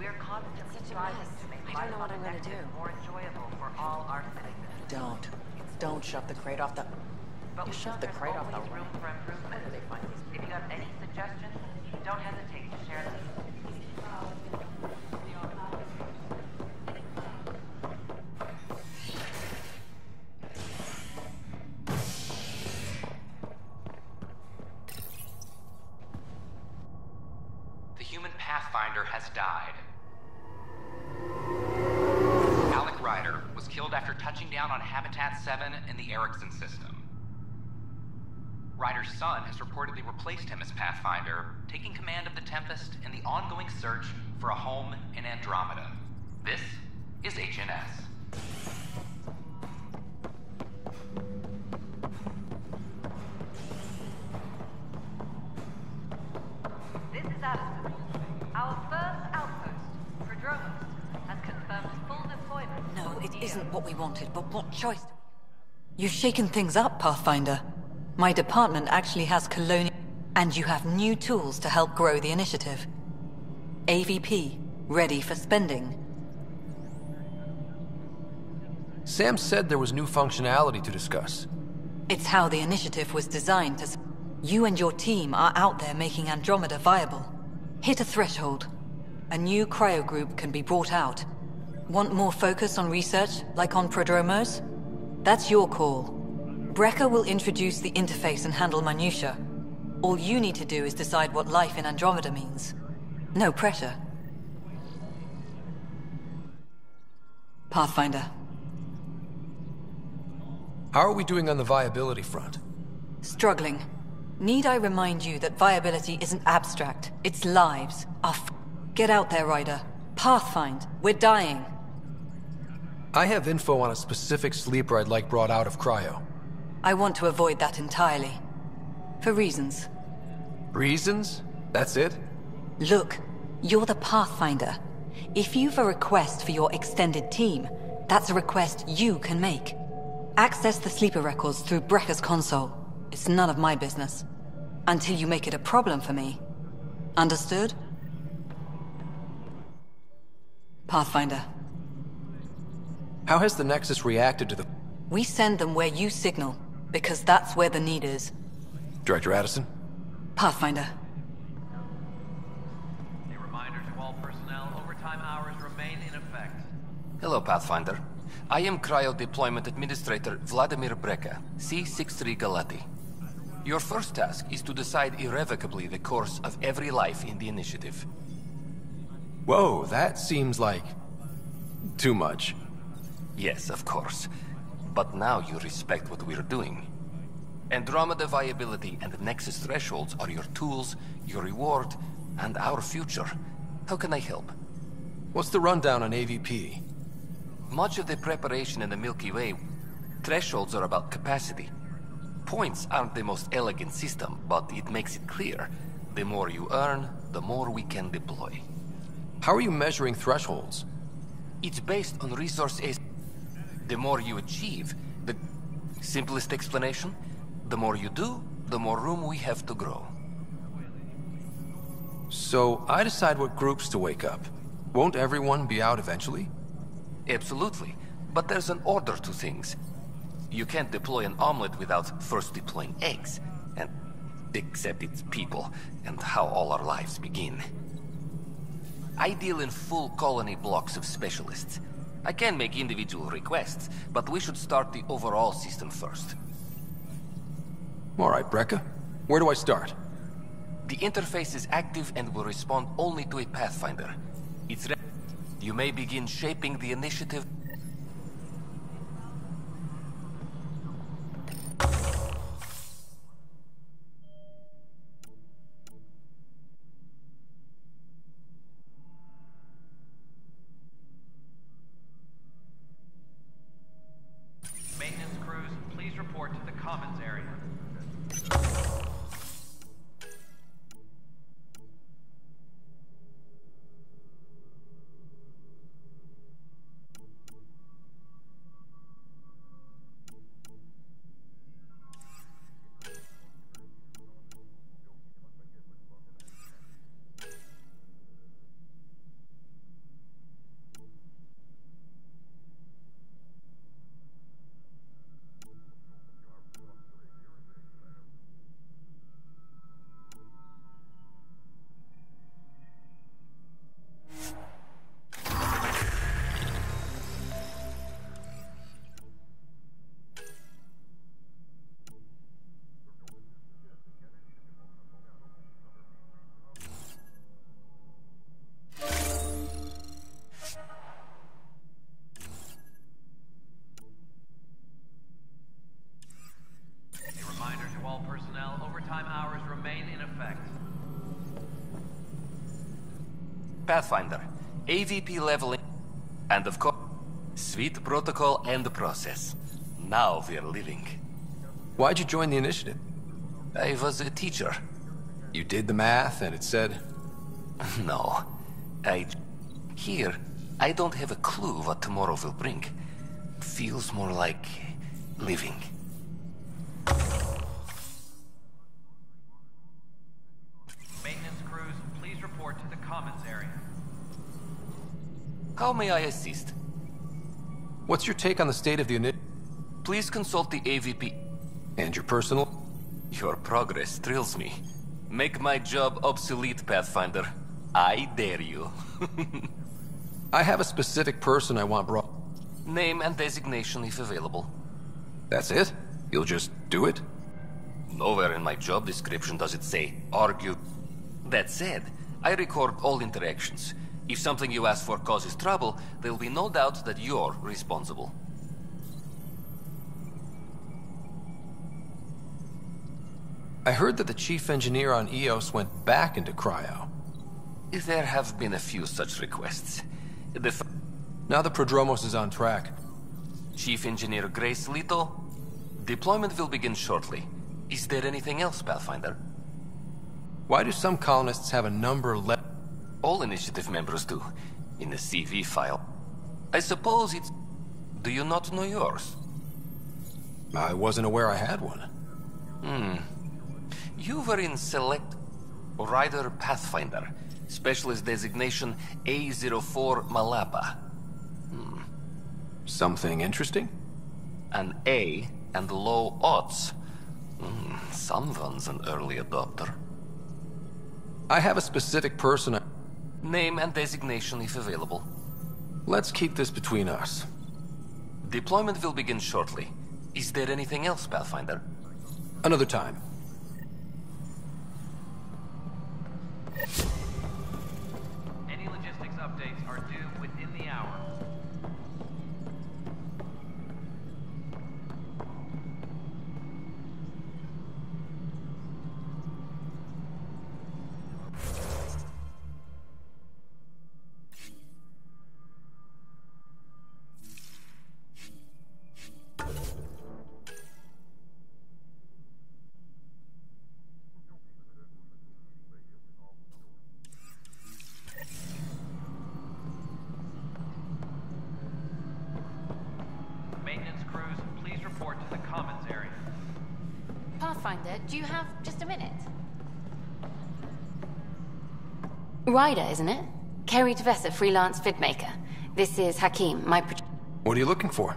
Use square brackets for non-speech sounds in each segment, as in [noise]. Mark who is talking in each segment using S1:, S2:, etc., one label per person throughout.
S1: We're constantly
S2: It's such
S1: striving to make
S2: I don't know
S1: life
S2: what
S1: on
S2: I'm gonna do.
S1: more enjoyable for all our citizens.
S3: Don't. Don't shove the crate off the...
S1: But
S3: You
S1: we
S3: shoved
S1: know
S3: the crate off the
S1: room for improvement.
S3: Where do they find these?
S1: If you have any suggestions, don't hesitate to share them.
S4: The human Pathfinder has died. Alec Ryder was killed after touching down on Habitat 7 in the Erickson system. Ryder's son has reportedly replaced him as Pathfinder, taking command of the Tempest in the ongoing search for a home in Andromeda. This is HNS.
S2: Isn't what we wanted, but what choice? You've shaken things up, Pathfinder. My department actually has colonial... And you have new tools to help grow the initiative. AVP, ready for spending.
S5: Sam said there was new functionality to discuss.
S2: It's how the initiative was designed to... You and your team are out there making Andromeda viable. Hit a threshold. A new cryo group can be brought out. Want more focus on research, like on Prodromos? That's your call. Brecker will introduce the interface and handle minutia. All you need to do is decide what life in Andromeda means. No pressure. Pathfinder,
S5: How are we doing on the viability front?
S2: Struggling. Need I remind you that viability isn't abstract, it's lives. Ah, Our Get out there, Ryder. Pathfind. We're dying.
S5: I have info on a specific sleeper I'd like brought out of cryo.
S2: I want to avoid that entirely. For reasons.
S5: Reasons? That's it?
S2: Look, you're the Pathfinder. If you've a request for your extended team, that's a request you can make. Access the sleeper records through Brecker's console. It's none of my business. Until you make it a problem for me. Understood? Pathfinder,
S5: How has the Nexus reacted to the...
S2: we send them where you signal, because that's where the need is.
S5: Director Addison?
S2: Pathfinder,
S6: A reminder to all personnel, overtime hours remain in effect.
S7: Hello, Pathfinder. I am Cryo Deployment Administrator Vladimir Breka, C-63 Galati. Your first task is to decide irrevocably the course of every life in the initiative.
S5: Whoa, that seems like... too much.
S7: Yes, of course. But now you respect what we're doing. Andromeda viability and the Nexus thresholds are your tools, your reward, and our future. How can I help?
S5: What's the rundown on AVP?
S7: Much of the preparation in the Milky Way, thresholds are about capacity. Points aren't the most elegant system, but it makes it clear. The more you earn, the more we can deploy.
S5: How are you measuring thresholds?
S7: It's based on resource The more you achieve, the simplest explanation, the more you do, the more room we have to grow.
S5: So, I decide what groups to wake up. Won't everyone be out eventually?
S7: Absolutely. But there's an order to things. You can't deploy an omelet without first deploying eggs. And except it's people, and how all our lives begin. I deal in full colony blocks of specialists. I can make individual requests, but we should start the overall system first.
S5: Alright, Brecca. Where do I start?
S7: The interface is active and will respond only to a Pathfinder. It's You may begin shaping the initiative. Leveling, and of course, sweet protocol and process. Now we're living.
S5: Why'd you join the initiative?
S7: I was a teacher.
S5: You did the math, and it said. [laughs]
S7: No. I. Here, I don't have a clue what tomorrow will bring. Feels more like. living.
S6: Maintenance crews, please report to the commons area.
S7: How may I assist?
S5: What's your take on the state of the unit?
S7: Please consult the AVP.
S5: and your personal?
S7: Your progress thrills me. Make my job obsolete, Pathfinder. I dare you. [laughs]
S5: I have a specific person I want brought.
S7: Name and designation if available.
S5: That's it? You'll just do it?
S7: Nowhere in my job description does it say argue. That said, I record all interactions. If something you ask for causes trouble, there'll be no doubt that you're responsible.
S5: I heard that the chief engineer on Eos went back into cryo.
S7: There have been a few such requests. The f-
S5: Now the Prodromos is on track.
S7: Chief Engineer Grace Leto, deployment will begin shortly. Is there anything else, Pathfinder?
S5: Why do some colonists have a number left?
S7: All initiative members do, in the CV file. I suppose it's... Do you not know yours?
S5: I wasn't aware I had one.
S7: Hmm. You were in Select Ryder Pathfinder, Specialist Designation A04 Malapa. Hmm.
S5: Something interesting?
S7: An A and low odds. Hmm, someone's an early adopter.
S5: I have a specific person.
S7: Name and designation if available.
S5: Let's keep this between us.
S7: Deployment will begin shortly. Is there anything else, Pathfinder?
S5: Another time.
S8: Ryder, isn't it? Keri T'Vessa, freelance vidmaker. This is Hakim, my pro-
S5: What are you looking for?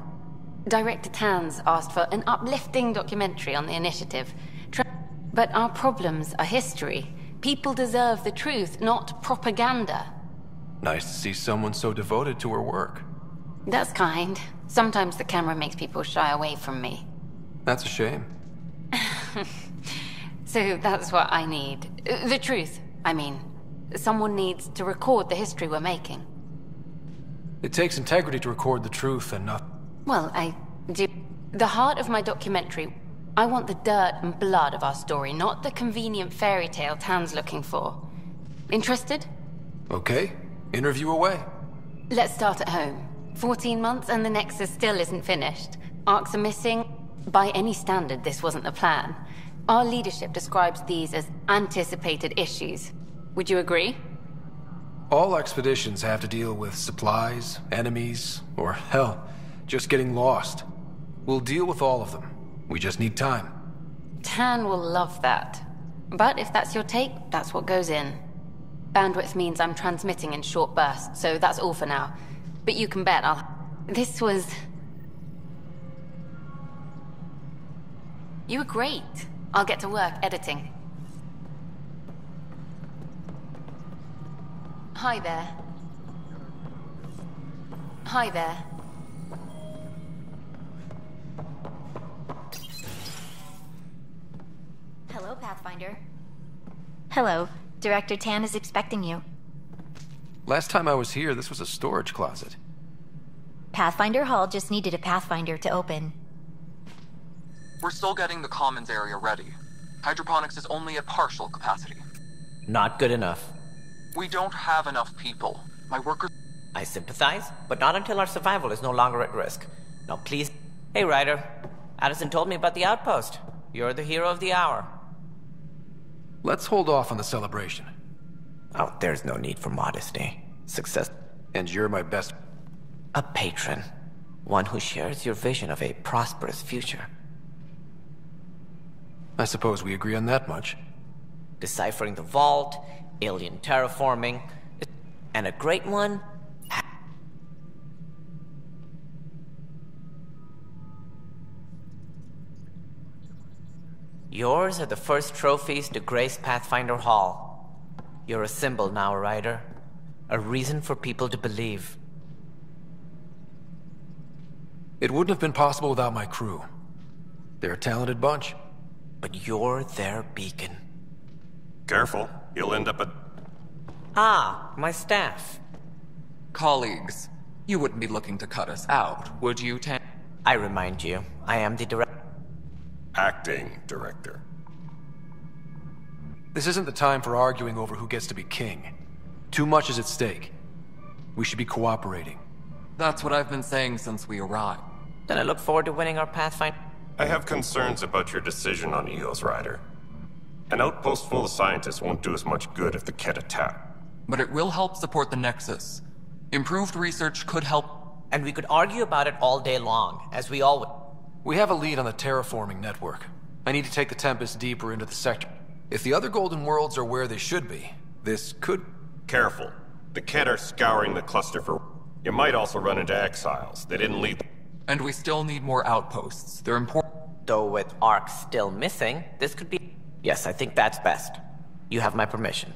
S8: Director Tann's asked for an uplifting documentary on the initiative. Tra- but our problems are history. People deserve the truth, not propaganda.
S5: Nice to see someone so devoted to her work.
S8: That's kind. Sometimes the camera makes people shy away from me.
S5: That's a shame. [laughs]
S8: So that's what I need. The truth, I mean. Someone needs to record the history we're making.
S5: It takes integrity to record the truth and not.
S8: Well, I do. The heart of my documentary, I want the dirt and blood of our story, not the convenient fairy tale Tann's looking for. Interested?
S5: Okay, interview away.
S8: Let's start at home. 14 months and the Nexus still isn't finished. Arcs are missing. By any standard, this wasn't the plan. Our leadership describes these as anticipated issues. Would you agree?
S5: All expeditions have to deal with supplies, enemies, or hell, just getting lost. We'll deal with all of them. We just need time.
S8: Tann will love that. But if that's your take, that's what goes in. Bandwidth means I'm transmitting in short bursts, so that's all for now. But you can bet I'll. This was. You were great. I'll get to work editing. Hi there. Hi there.
S9: Hello, Pathfinder. Hello. Director Tann is expecting you.
S5: Last time I was here, this was a storage closet.
S9: Pathfinder Hall just needed a Pathfinder to open.
S10: We're still getting the commons area ready. Hydroponics is only at partial capacity.
S11: Not good enough.
S10: We don't have enough people. My workers.
S11: I sympathize, but not until our survival is no longer at risk. Now, please. Hey, Ryder. Addison told me about the outpost. You're the hero of the hour.
S5: Let's hold off on the celebration.
S11: Oh, there's no need for modesty. Success.
S5: And you're my best.
S11: A patron. One who shares your vision of a prosperous future.
S5: I suppose we agree on that much.
S11: Deciphering the vault, alien terraforming, and a great one. Yours are the first trophies to grace Pathfinder Hall. You're a symbol now, Ryder. A reason for people to believe.
S5: It wouldn't have been possible without my crew. They're a talented bunch.
S11: But you're their beacon.
S12: Careful, you'll end up at...
S11: Ah, my staff.
S10: Colleagues, you wouldn't be looking to cut us out, would you, Tann?
S11: I remind you, I am the director.
S12: Acting director.
S5: This isn't the time for arguing over who gets to be king. Too much is at stake. We should be cooperating.
S10: That's what I've been saying since we arrived.
S11: Then I look forward to winning our Pathfinder.
S12: I have concerns about your decision on Eos Ryder. An outpost full of scientists won't do us much good if the Kett attack.
S10: But it will help support the Nexus. Improved research could help.
S11: And we could argue about it all day long, as we all would.
S5: We have a lead on the terraforming network. I need to take the Tempest deeper into the sector. If the other Golden Worlds are where they should be, this could...
S12: Careful. The Kett are scouring the cluster for... You might also run into exiles. They didn't leave...
S10: And we still need more outposts. They're important.
S11: Though with Ark still missing, this could be... Yes, I think that's best. You have my permission.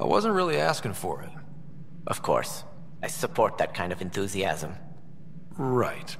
S5: I wasn't really asking for it.
S11: Of course. I support that kind of enthusiasm.
S5: Right.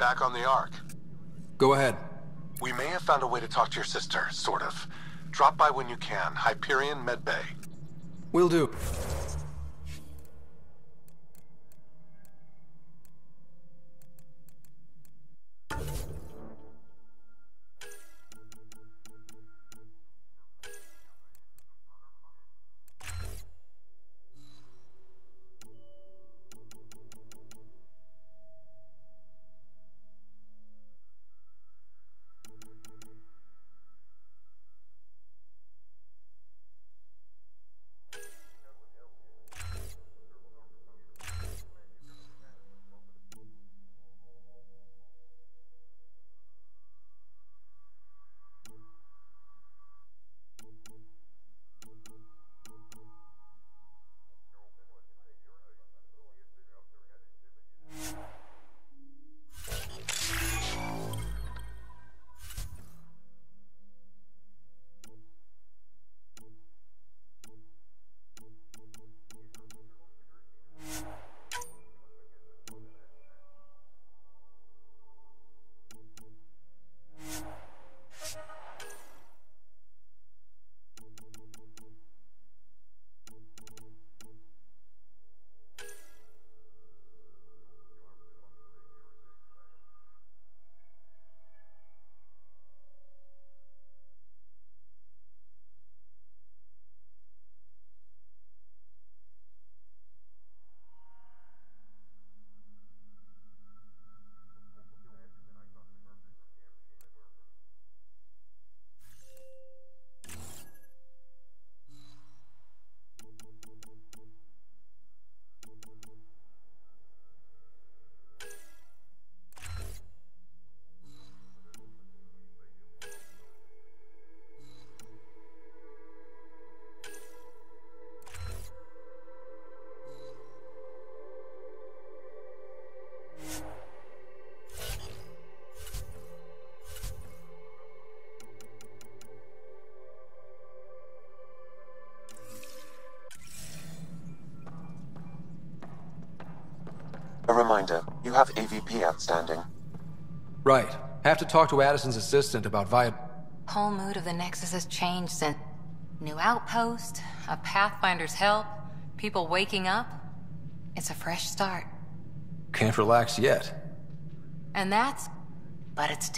S13: Back on the Ark.
S5: Go ahead.
S13: We may have found a way to talk to your sister, sort of. Drop by when you can. Hyperion Medbay.
S5: Will do.
S14: You have AVP outstanding.
S5: Right. Have to talk to Addison's assistant about via...
S3: Whole mood of the Nexus has changed since... New outpost, a Pathfinder's help, people waking up. It's a fresh start.
S5: Can't relax yet.
S3: And that's... But it's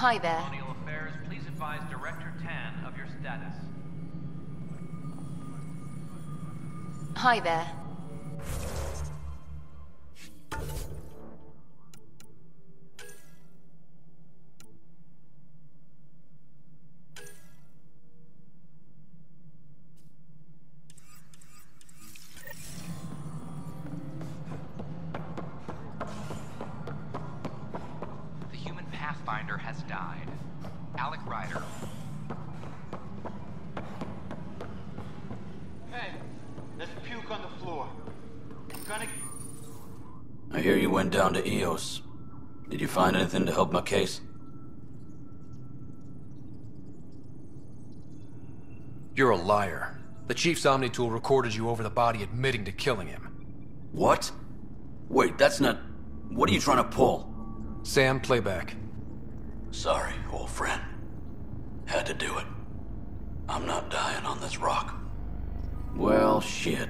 S3: Hi there.
S6: Colonial Affairs, please advise Director Tann of your status.
S3: Hi there.
S15: Case?
S5: You're a liar. The Chief's Omnitool recorded you over the body admitting to killing him.
S15: What? Wait, that's not. What are you trying to pull?
S5: Sam, playback.
S15: Sorry, old friend. Had to do it. I'm not dying on this rock. Well, shit.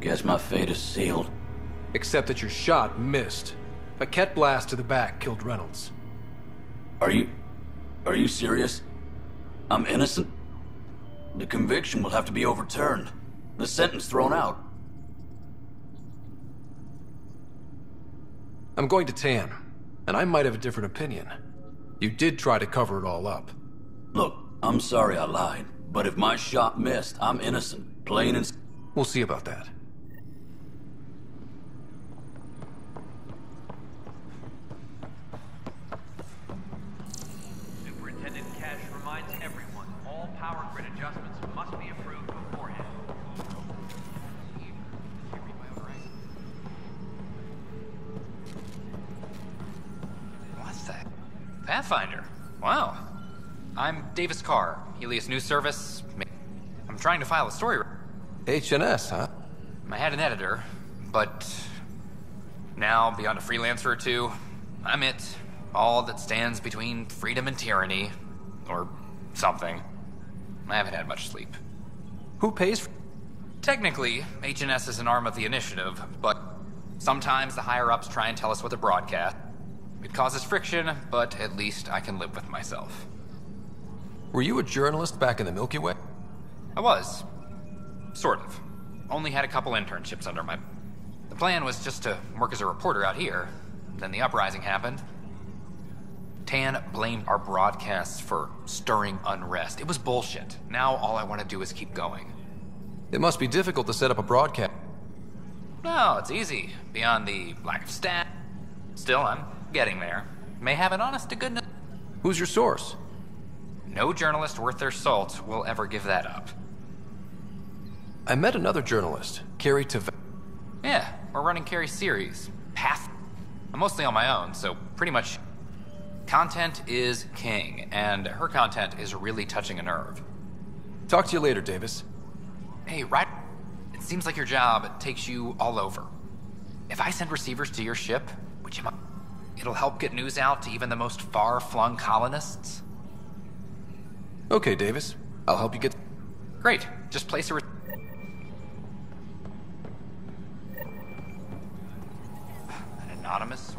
S15: Guess my fate is sealed.
S5: Except that your shot missed. A kett blast to the back killed Reynolds.
S15: Are you. Are you serious? I'm innocent? The conviction will have to be overturned. The sentence thrown out.
S5: I'm going to Tann, and I might have a different opinion. You did try to cover it all up.
S15: Look, I'm sorry I lied, but if my shot missed, I'm innocent. Plain and.
S5: We'll see about that.
S6: Superintendent Kesh reminds everyone all power grid adjustments must be approved beforehand.
S4: What's that? Pathfinder. Wow. I'm Davis Carr, Helios News Service. I'm trying to file a story.
S5: HNS, huh?
S4: I had an editor, but now, beyond a freelancer or two, I'm it. All that stands between freedom and tyranny. Or something. I haven't had much sleep.
S5: Who pays for...
S4: Technically, HNS is an arm of the initiative, but sometimes the higher ups try and tell us what to broadcast. It causes friction, but at least I can live with myself.
S5: Were you a journalist back in the Milky Way?
S4: I was. Sort of. Only had a couple internships under my. The plan was just to work as a reporter out here. Then the uprising happened. Tann blamed our broadcasts for stirring unrest. It was bullshit. Now all I want to do is keep going.
S5: It must be difficult to set up a broadcast.
S4: No, it's easy. Beyond the lack of staff. Still, I'm getting there. May have an honest to goodness.
S5: Who's your source?
S4: No journalist worth their salt will ever give that up.
S5: I met another journalist, Keri T'Vessa.
S4: Yeah, we're running Keri's series. Path. I'm mostly on my own, so pretty much. Content is king, and her content is really touching a nerve.
S5: Talk to you later, Davis.
S4: Hey, right. It seems like your job takes you all over. If I send receivers to your ship, which you might, it'll help get news out to even the most far-flung colonists.
S5: Okay, Davis. I'll help you get.
S4: Great. Just place a. Re- An anonymous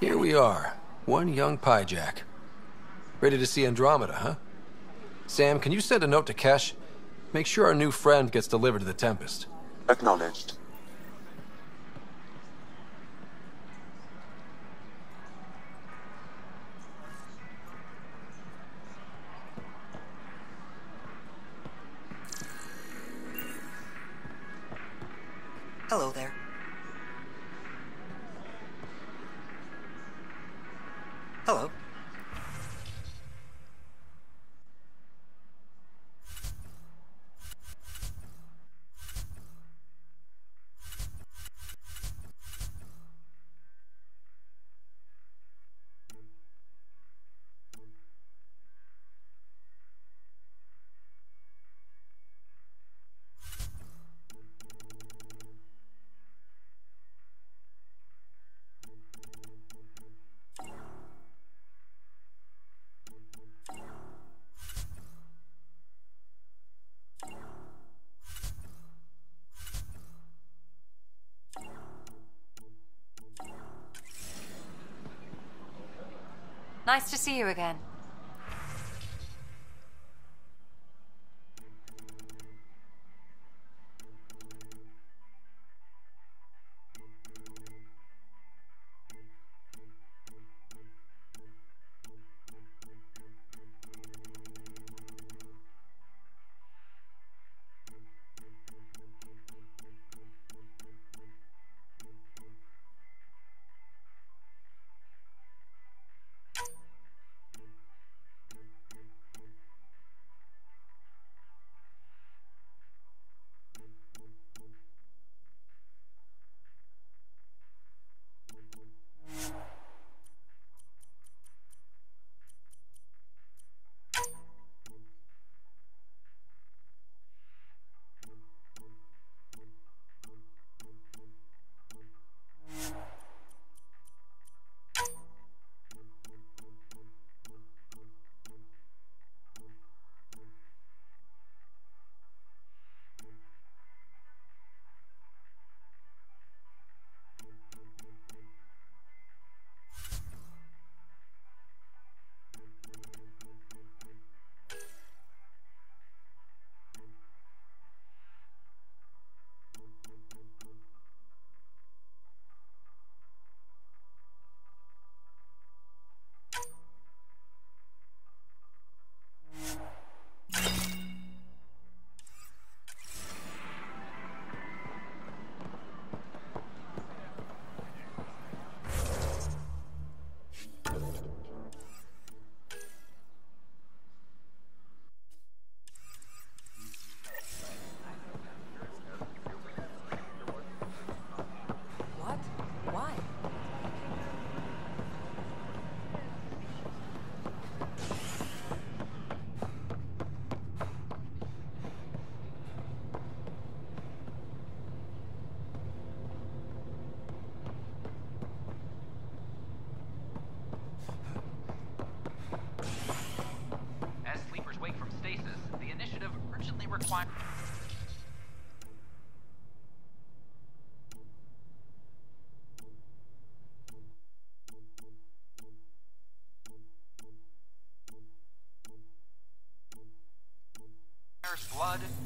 S5: Here we are. One young Pyjack. Ready to see Andromeda, huh? Sam, can you send a note to Kesh? Make sure our new friend gets delivered to the Tempest.
S14: Acknowledged.
S16: Nice to see you again.
S4: Blood,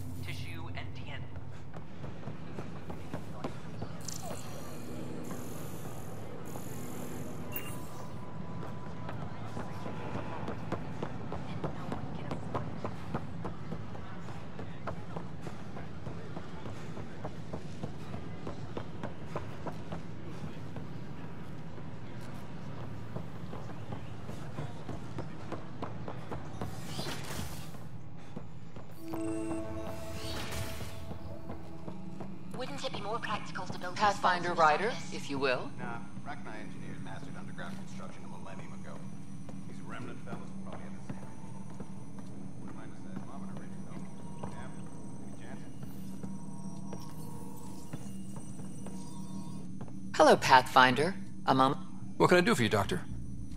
S17: be more practical to build
S18: Pathfinder Ryder, if you will.
S19: Nah, Rachni engineers mastered underground construction a millennium ago. These remnant fellas probably had the same. Wouldn't mind a seismometer reading, though. Yeah, any chance?
S18: Hello, Pathfinder. A moment.
S5: What can I do for you, Doctor?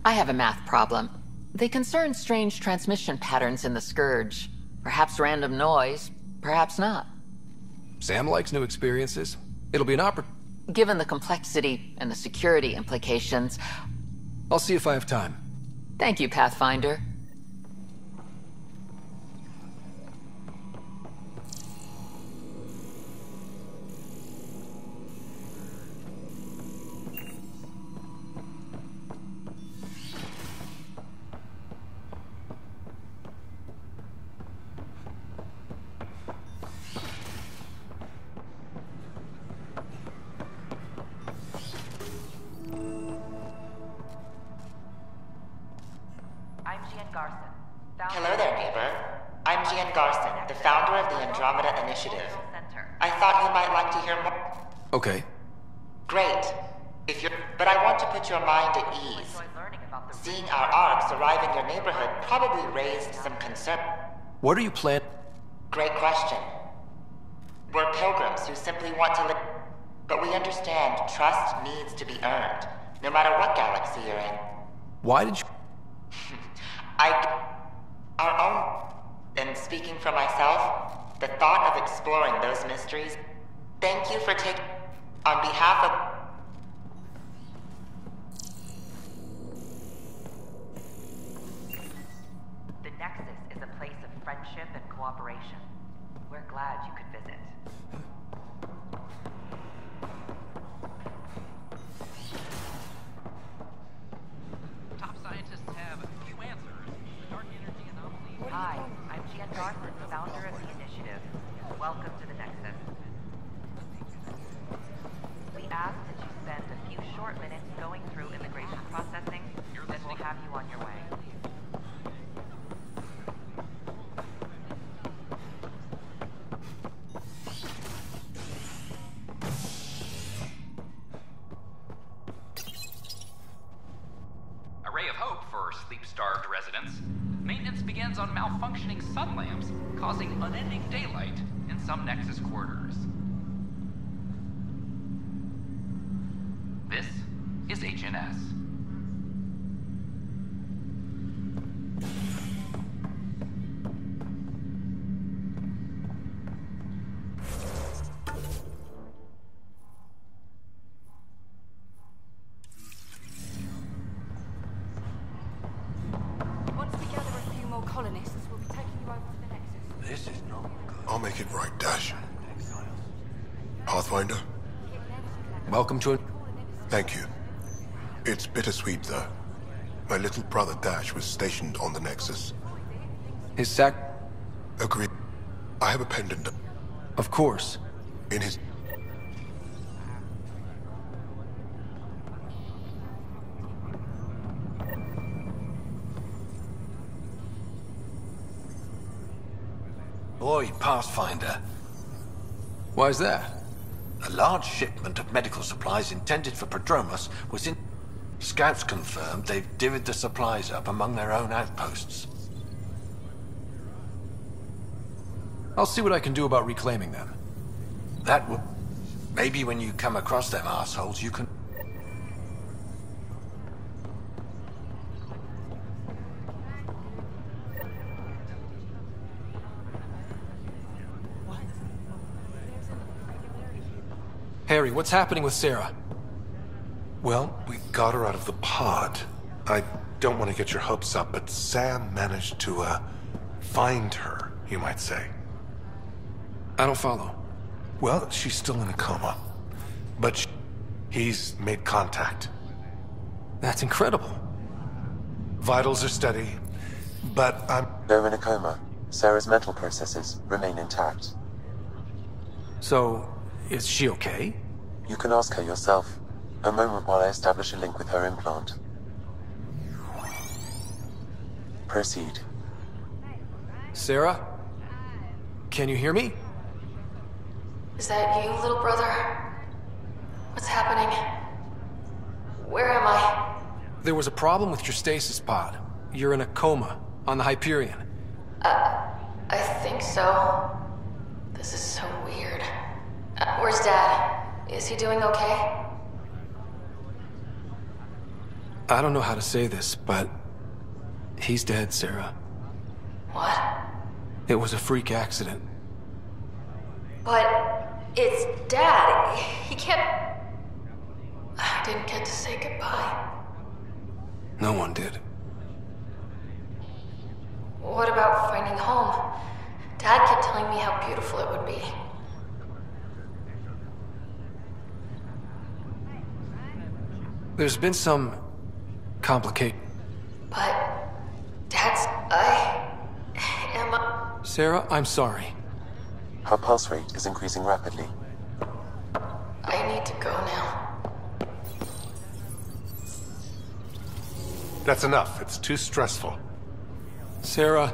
S18: I have a math problem. They concern strange transmission patterns in the Scourge. Perhaps random noise, perhaps not.
S5: Sam likes new experiences. It'll be an oppor-
S18: Given the complexity and the security implications.
S5: I'll see if I have time.
S18: Thank you, Pathfinder.
S1: Garson. founder
S20: Hello there, neighbor. I'm Jien Garson, the founder of the Andromeda Initiative. I thought you might like to hear more.
S5: Okay.
S20: Great. If you're, but I want to put your mind at ease. Seeing our arcs arrive in your neighborhood probably raised some concern.
S5: What are you plan-
S20: Great question. We're pilgrims who simply want to live, but we understand trust needs to be earned, no matter what galaxy you're in.
S5: Why did you-
S20: I. Our own. And speaking for myself, the thought of exploring those mysteries. Thank you for taking. On behalf of.
S1: The Nexus is a place of friendship and cooperation. We're glad you could visit. Welcome to
S21: it. thank you. It's bittersweet, though. My little brother Dash was stationed on the Nexus.
S5: His sac-
S21: Agreed. I have a pendant.
S5: Of course.
S21: In his...
S13: Boy, Pathfinder.
S5: Why's that?
S13: A large shipment of medical supplies intended for Prodromos was in... Scouts confirmed they've divvied the supplies up among their own outposts.
S5: I'll see what I can do about reclaiming them.
S13: That would... Maybe when you come across them assholes, you can...
S5: what's happening with Sarah?
S13: Well, we got her out of the pod. I don't want to get your hopes up, but Sam managed to, uh, find her, you might say.
S5: I don't follow.
S13: Well, she's still in a coma. But sh he's made contact.
S5: That's incredible.
S13: Vitals are steady, but I'm...
S14: They're in a coma. Sarah's mental processes remain intact.
S5: So, is she okay?
S14: You can ask her yourself. A moment while I establish a link with her implant. Proceed.
S5: Sarah? Can you hear me?
S22: Is that you, little brother? What's happening? Where am I?
S5: There was a problem with your stasis pod. You're in a coma on the Hyperion.
S22: Uh, I think so. This is so weird. Uh, where's Dad? Is he doing okay?
S5: I don't know how to say this, but he's dead, Sarah.
S22: What?
S5: It was a freak accident.
S22: But it's Dad. He can't. I didn't get to say goodbye.
S5: No one did.
S22: What about finding home? Dad kept telling me how beautiful it would be.
S5: There's been some complicate.
S22: But Dad's. I. am. A...
S5: Sarah, I'm sorry.
S14: Her pulse rate is increasing rapidly.
S22: I need to go now.
S13: That's enough. It's too stressful.
S5: Sarah.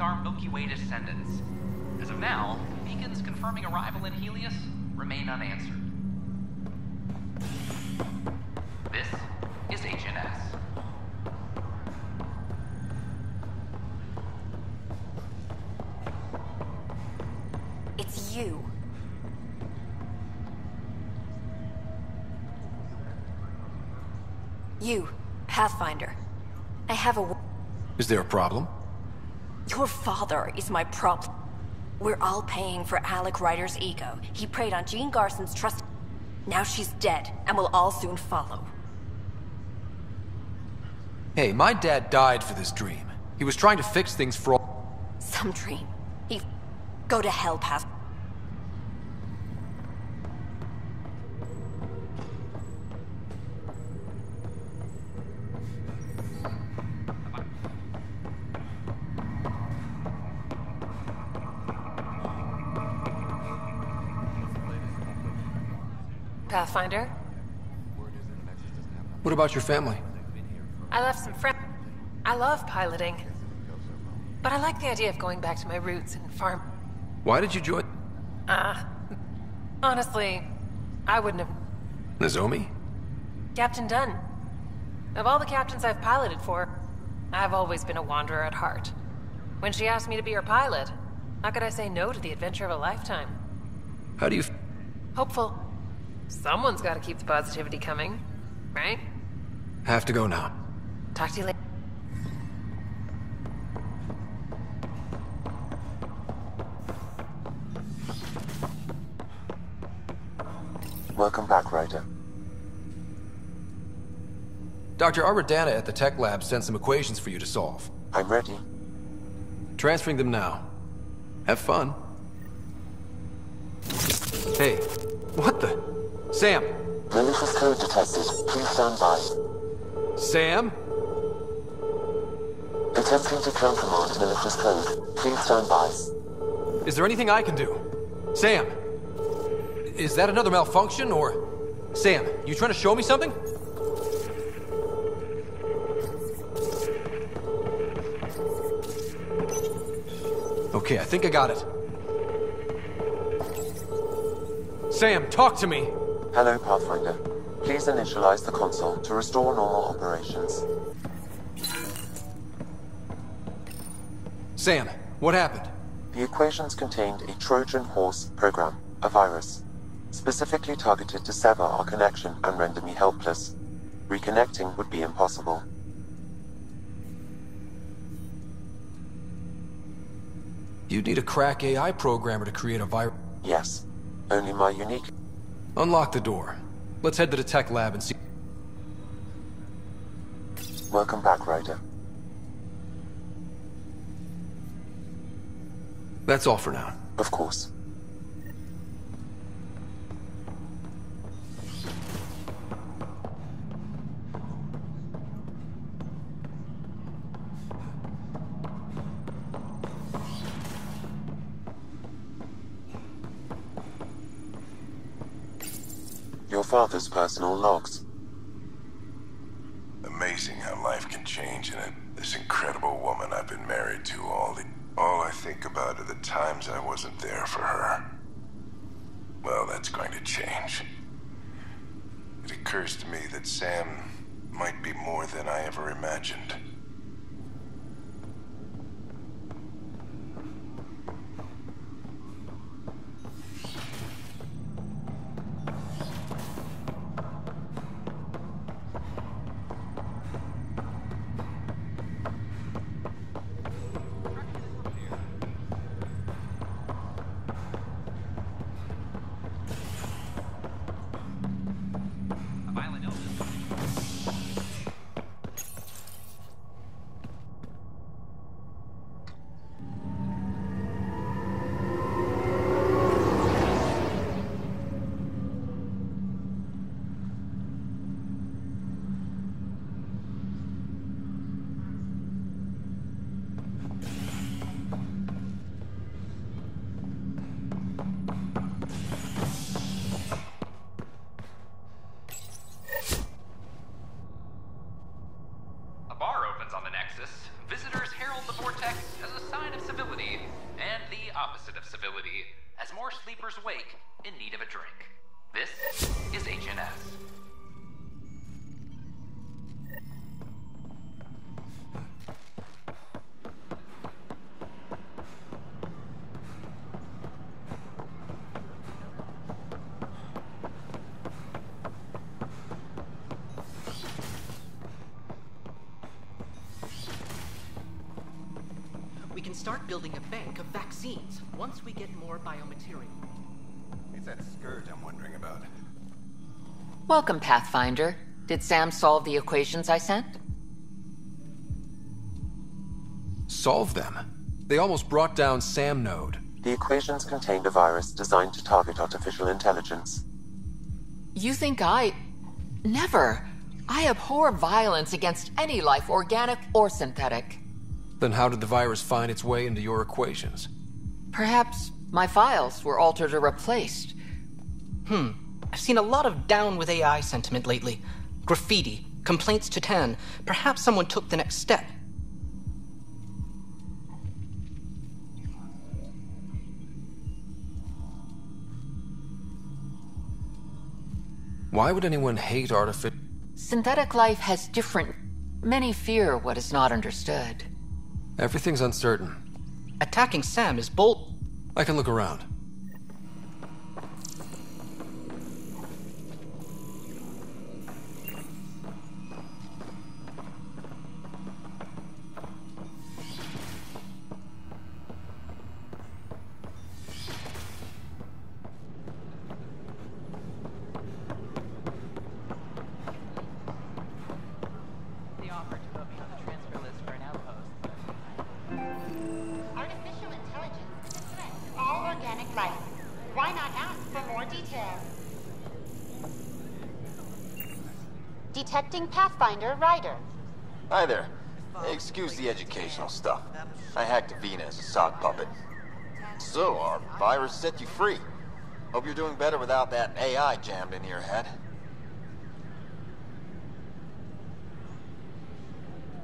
S4: With our Milky Way descendants. As of now, beacons confirming arrival in Helios remain unanswered. This is HNS.
S23: It's you. You, Pathfinder. I have a.
S5: Is there a problem?
S23: Your father is my problem. We're all paying for Alec Ryder's ego. He preyed on Jien Garson's trust. Now she's dead, and we'll all soon follow.
S5: Hey, my dad died for this dream. He was trying to fix things for all.
S23: Some dream. He. Go to hell, Path.
S22: Pathfinder?
S5: What about your family?
S22: I left some friends. I love piloting. But I like the idea of going back to my roots and farm.
S5: Why did you join?
S22: Ah. honestly, I wouldn't have.
S5: Nozomi?
S22: Captain Dunn. Of all the captains I've piloted for, I've always been a wanderer at heart. When she asked me to be her pilot, how could I say no to the adventure of a lifetime?
S5: How do you. f-
S22: Hopeful. Someone's got to keep the positivity coming, right?
S5: Have to go now.
S22: Talk to you later.
S14: Welcome back, Ryder.
S5: Dr. Aridana at the tech lab sent some equations for you to solve.
S14: I'm ready.
S5: Transferring them now. Have fun. Hey, what the? Sam,
S14: Malicious code detected. Please stand by.
S5: Sam?
S14: Attempting to countermand malicious code. Please stand by.
S5: Is there anything I can do? Sam? Is that another malfunction, or... Sam, you trying to show me something? Okay, I think I got it. Sam, talk to me!
S14: Hello, Pathfinder. Please initialize the console to restore normal operations.
S5: Sam, what happened?
S14: The equations contained a Trojan horse program, a virus, specifically targeted to sever our connection and render me helpless. Reconnecting would be impossible.
S5: You'd need a crack AI programmer to create a virus.
S14: Yes. Only my unique...
S5: Unlock the door. Let's head to the tech lab and see...
S14: Welcome back, Ryder.
S5: That's all for now.
S14: Of course. Father's personal logs.
S24: Amazing how life can change in it. This incredible woman I've been married to all the... All I think about are the times I wasn't there for her. Well, that's going to change. It occurs to me that Sam might be more than I ever imagined.
S25: Start building a bank of vaccines once we get more biomaterial.
S19: It's that scourge I'm wondering about.
S18: Welcome, Pathfinder. Did Sam solve the equations I sent?
S5: Solve them? They almost brought down Sam Node.
S14: The equations contained a virus designed to target artificial intelligence.
S18: You think I. Never. I abhor violence against any life, organic or synthetic.
S5: Then how did the virus find its way into your equations?
S18: Perhaps my files were altered or replaced.
S25: Hmm. I've seen a lot of down with AI sentiment lately. Graffiti, complaints to Tann. Perhaps someone took the next step.
S5: Why would anyone hate artificial...
S18: Synthetic life has different. Many fear what is not understood.
S5: Everything's uncertain.
S25: Attacking Sam is bold.
S5: I can look around.
S26: Pathfinder Ryder.
S19: Hi there. Excuse the educational stuff. I hacked Avina as a sock puppet. So, our virus set you free. Hope you're doing better without that AI jammed into your head.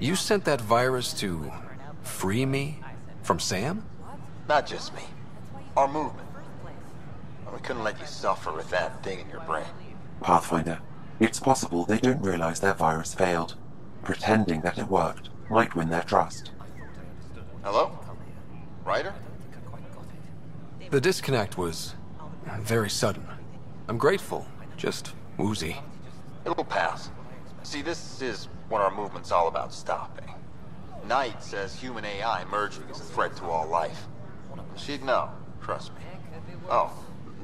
S5: You sent that virus to free me from Sam?
S19: Not just me. Our movement. We couldn't let you suffer with that thing in your brain.
S14: Pathfinder, it's possible they don't realize their virus failed. Pretending that it worked might win their trust.
S19: Hello? Ryder?
S5: The disconnect was very sudden. I'm grateful, just woozy.
S19: It'll pass. See, this is what our movement's all about stopping. Knight says human AI merging is a threat to all life. She'd know, trust me. Oh,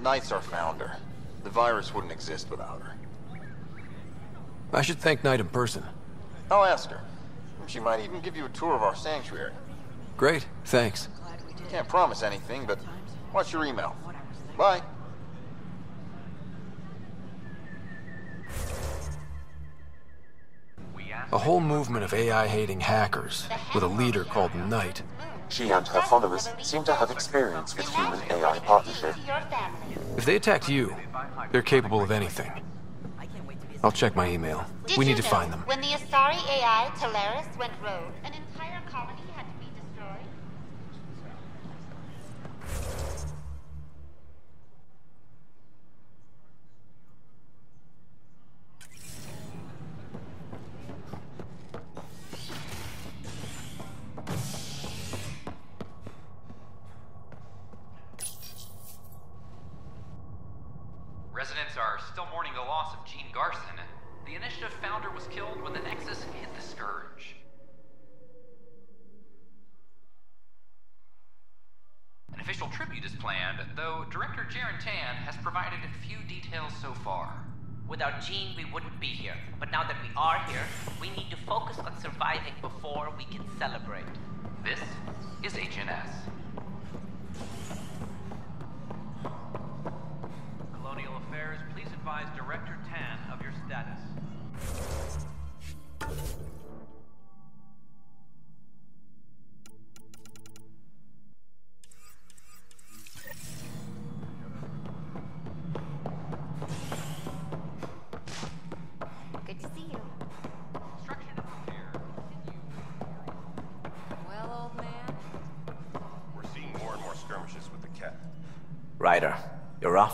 S19: Knight's our founder. The virus wouldn't exist without her.
S5: I should thank Knight in person.
S19: I'll ask her. She might even give you a tour of our sanctuary.
S5: Great, thanks.
S19: Can't promise anything, but watch your email. Bye.
S5: A whole movement of AI-hating hackers, with a leader called Knight.
S14: She and her followers seem to have experience with human-AI partnership.
S5: If they attacked you, they're capable of anything. I'll check my email.
S26: Did
S5: we need to
S26: know
S5: find them.
S26: When the Asari AI Teleris went rogue,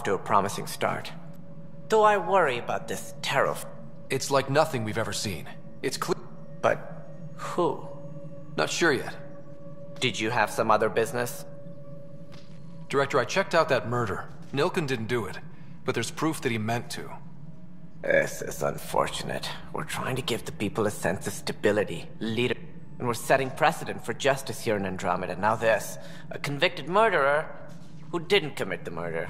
S26: to
S11: a promising start. Though I worry about this tariff.
S5: It's like nothing we've ever seen. It's clear.
S11: But who?
S5: Not sure yet.
S11: Did you have some other business?
S5: Director, I checked out that murder. Nilken didn't do it, but there's proof that he meant to.
S11: This is unfortunate. We're trying to give the people a sense of stability, leader, and we're setting precedent for justice here in Andromeda. Now this, a convicted murderer who didn't commit the murder.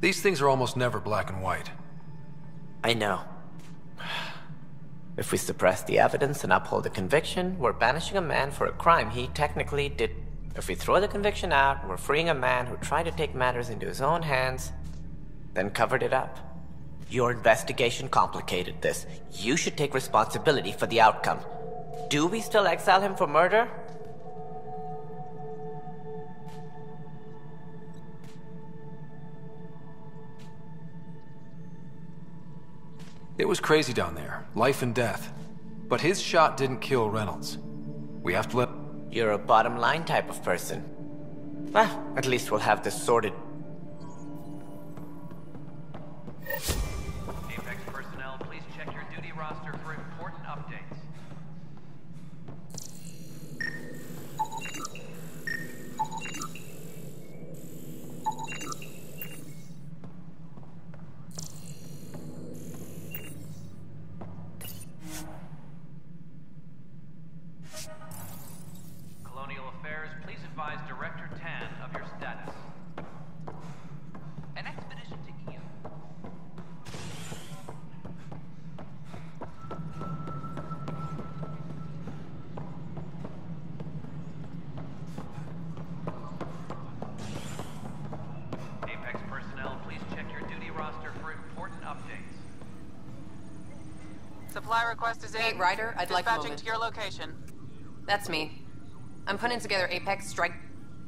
S5: These things are almost never black and white.
S11: I know. If we suppress the evidence and uphold the conviction, we're banishing a man for a crime he technically did. If we throw the conviction out, we're freeing a man who tried to take matters into his own hands, then covered it up. Your investigation complicated this. You should take responsibility for the outcome. Do we still exile him for murder?
S5: It was crazy down there, life and death. But his shot didn't kill Reynolds. We have to let.
S11: You're a bottom line type of person. Well, at least we'll have this sorted.
S4: Request is in.
S27: Hey, Ryder, I'd like a
S4: Dispatching
S27: moment.
S4: to your location.
S27: That's me. I'm putting together Apex Strike.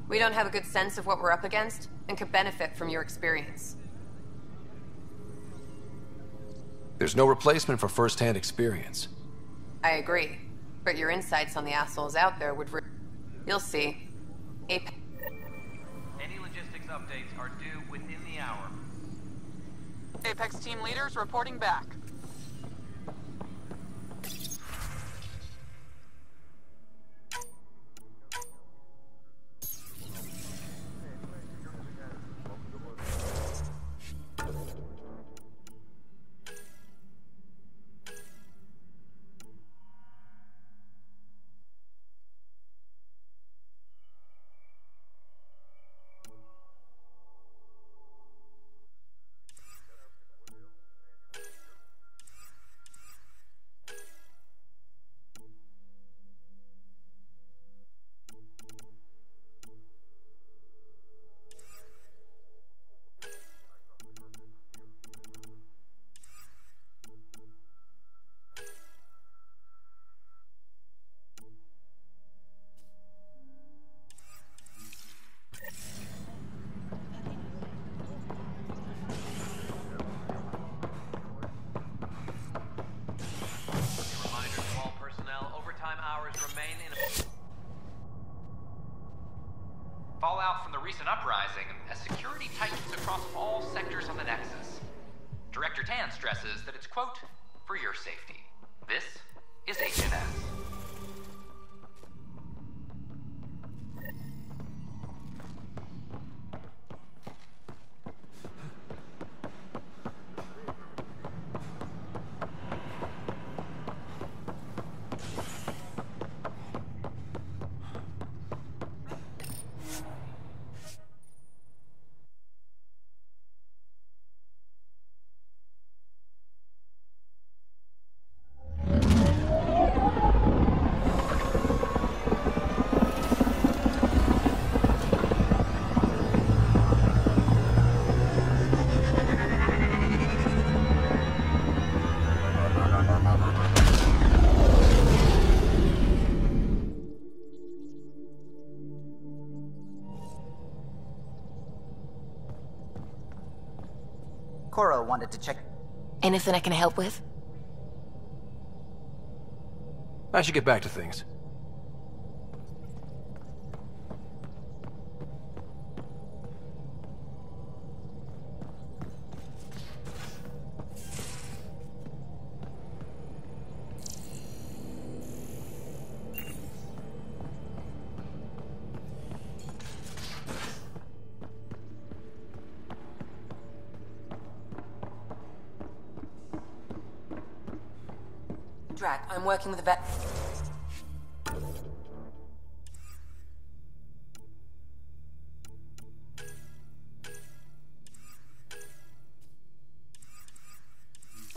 S27: We don't have a good sense of what we're up against and could benefit from your experience.
S5: There's no replacement for first-hand experience.
S27: I agree. But your insights on the assholes out there would. Re- You'll see. Apex.
S6: Any logistics updates are due within the hour.
S4: Apex team leaders reporting back.
S28: Cora wanted to check.
S27: Anything I can help with?
S5: I should get back to things.
S27: Working with a vet.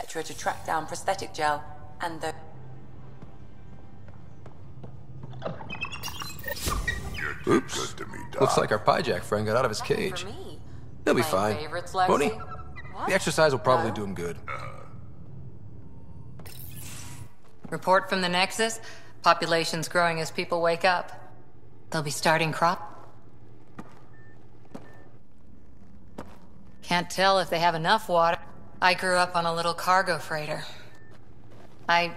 S27: I tried to track down prosthetic gel and the.
S5: Oops. Looks like our Pyjack friend got out of his cage. He'll be
S27: Playing
S5: fine.
S27: favorites,
S5: Won't he?
S27: What?
S5: The exercise will probably
S27: No.
S5: do him good.
S3: Report from the Nexus. Population's growing as people wake up. They'll be starting crop. Can't tell if they have enough water. I grew up on a little cargo freighter. I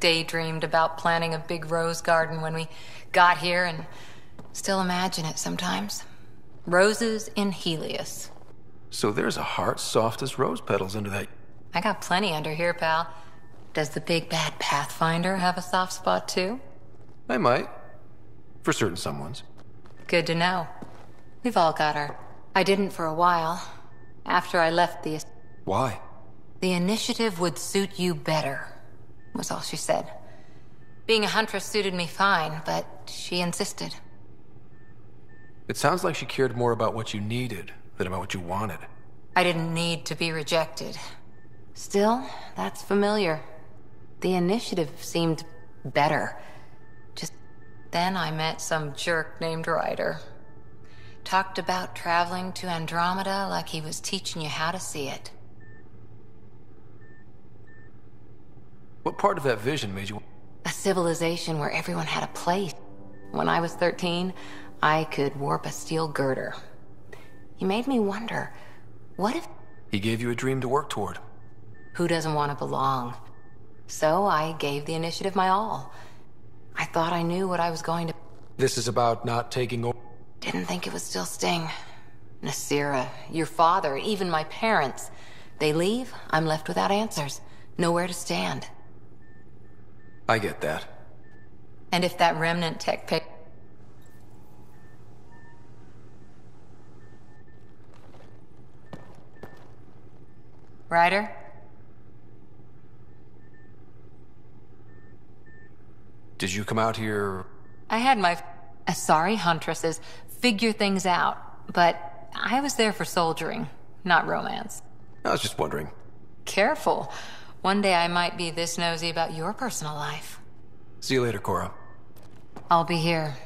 S3: daydreamed about planting a big rose garden when we got here and still imagine it sometimes. Roses in Helios.
S5: So there's a heart soft as rose petals under that.
S3: I got plenty under here, pal. Does the big bad Pathfinder have a soft spot too?
S5: I might. For certain someones.
S3: Good to know. We've all got our. I didn't for a while. After I left the.
S5: Why?
S3: The initiative would suit you better, was all she said. Being a huntress suited me fine, but she insisted.
S5: It sounds like she cared more about what you needed than about what you wanted.
S3: I didn't need to be rejected. Still, that's familiar. The initiative seemed better. Just then I met some jerk named Ryder. Talked about traveling to Andromeda like he was teaching you how to see it.
S5: What part of that vision made you...
S3: A civilization where everyone had a place. When I was 13, I could warp a steel girder. He made me wonder, what if...
S5: He gave you a dream to work toward.
S3: Who doesn't want to belong? So I gave the initiative my all. I thought I knew what I was going to...
S5: This is about not taking over...
S3: Didn't think it would still sting. Nasira, your father, even my parents. They leave, I'm left without answers. Nowhere to stand.
S5: I get that.
S3: And if that remnant tech pick... Ryder?
S5: Did you come out here...
S3: I had my uh, Asari huntresses figure things out, but I was there for soldiering, not romance.
S5: I was just wondering.
S3: Careful. One day I might be this nosy about your personal life.
S5: See you later, Cora.
S3: I'll be here.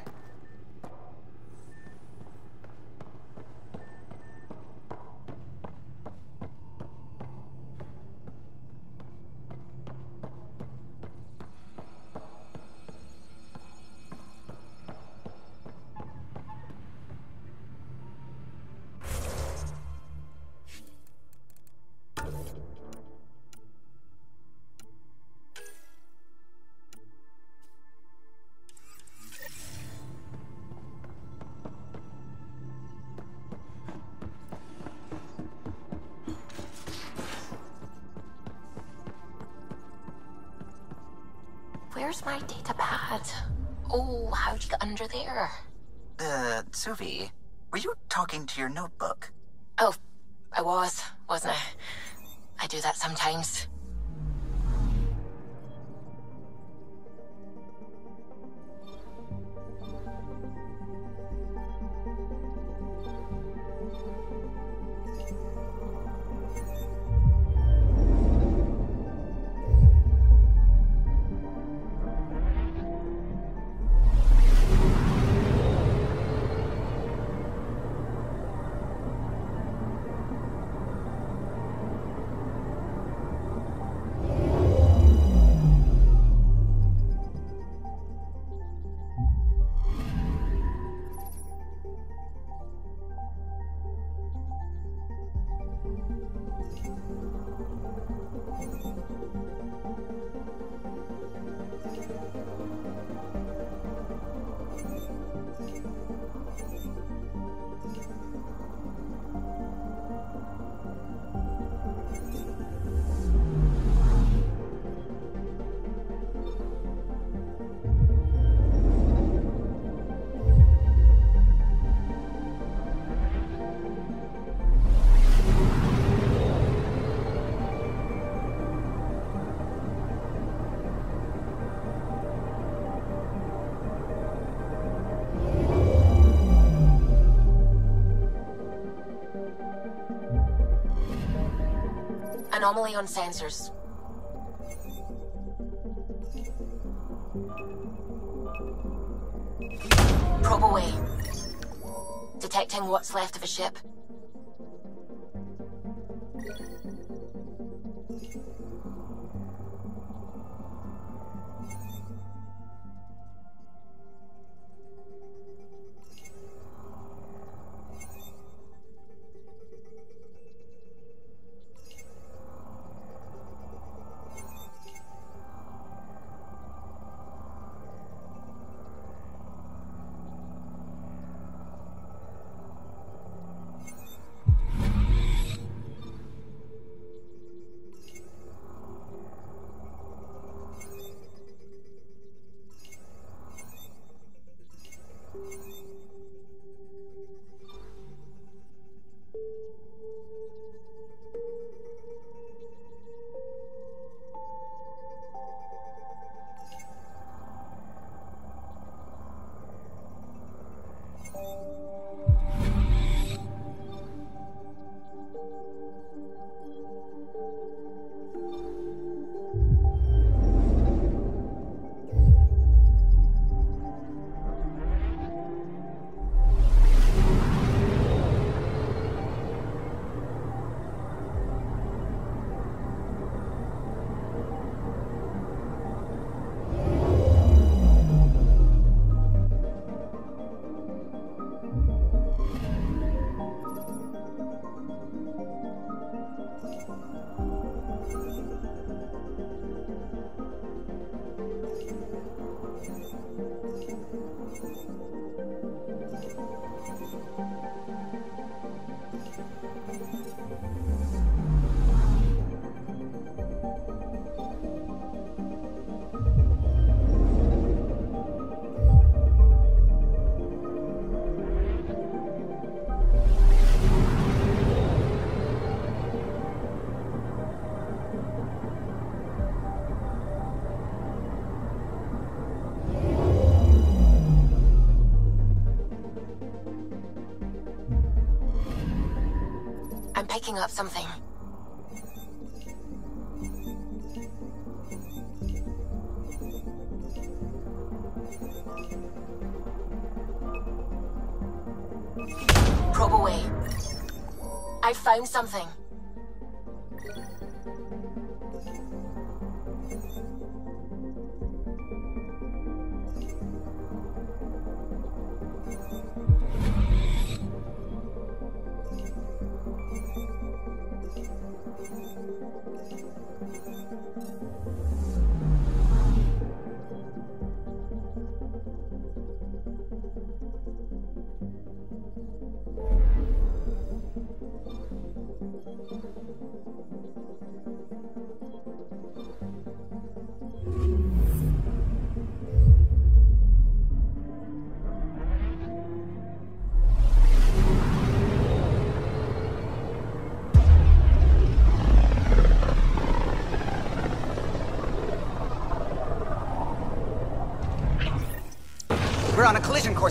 S17: Under there?
S28: Uh, Suvi, were you talking to your notebook?
S17: Oh, I was, wasn't I? I do that sometimes. Anomaly on sensors. Probe away. Detecting what's left of a ship. Picking up something. Probe away. I found something.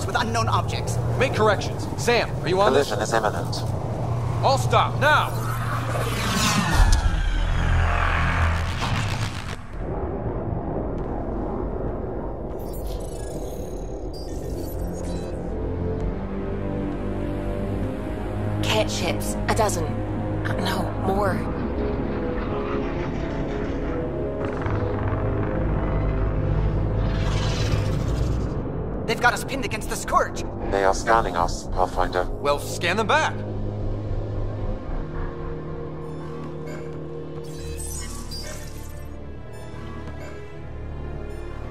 S28: On a collision course with unknown objects.
S5: Make corrections. Sam, are you on this?
S14: Collision is imminent.
S5: All stop, now! Scan them back.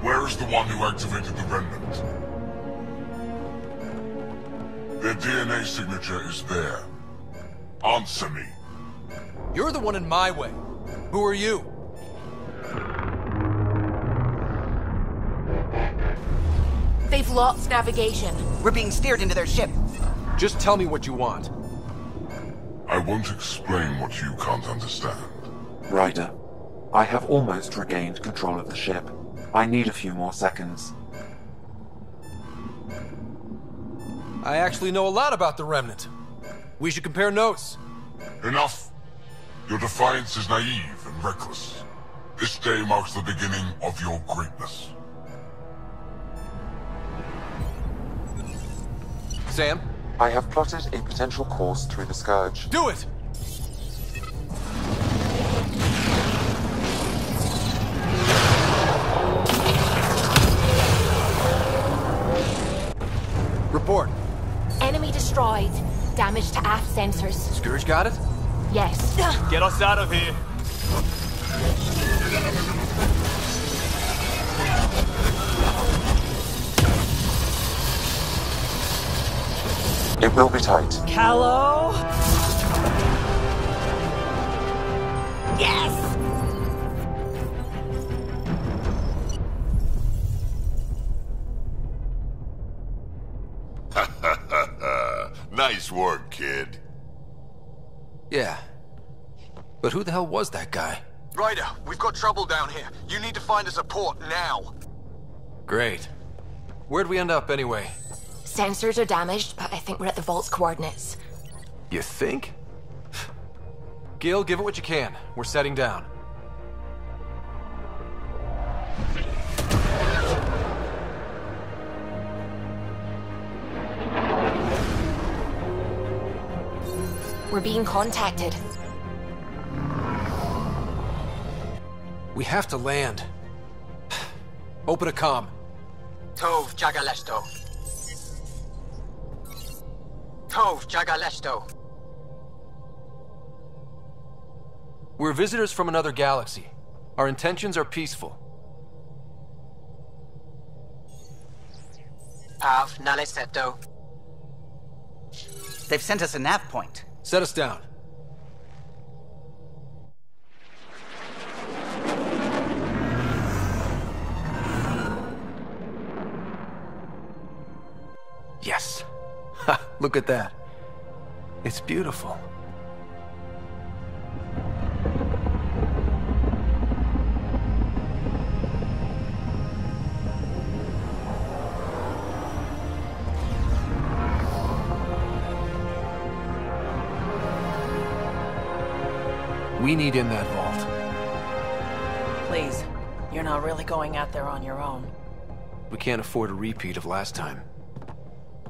S29: Where is the one who activated the remnant? Their DNA signature is there. Answer me.
S5: You're the one in my way. Who are you?
S17: They've lost navigation.
S28: We're being steered into their ship.
S5: Just tell me what you want.
S29: I won't explain what you can't understand.
S14: Ryder, I have almost regained control of the ship. I need a few more seconds.
S5: I actually know a lot about the Remnant. We should compare notes.
S29: Enough! Your defiance is naive and reckless. This day marks the beginning of your greatness.
S5: Sam?
S14: I have plotted a potential course through the Scourge.
S5: Do it! Report.
S17: Enemy destroyed. Damage to aft sensors.
S5: Scourge got it?
S17: Yes.
S30: Get us out of here.
S14: It will be tight.
S28: Kallo? Yes! [laughs]
S29: nice work, kid.
S5: Yeah. But who the hell was that guy?
S13: Ryder, we've got trouble down here. You need to find us a port now.
S5: Great. Where'd we end up anyway?
S17: Sensors are damaged, but I think we're at the vault's coordinates.
S5: You think? Gil, give it what you can. We're setting down.
S17: We're being contacted.
S5: We have to land. [sighs] Open a comm.
S28: Tov Jagaleshto. Tov Jagaleshto.
S5: We're visitors from another galaxy. Our intentions are peaceful.
S28: Av Naleseto. They've sent us a nav point.
S5: Set us down. Yes. [laughs] Look at that. It's beautiful. We need in that vault.
S31: Please, you're not really going out there on your own.
S5: We can't afford a repeat of last time.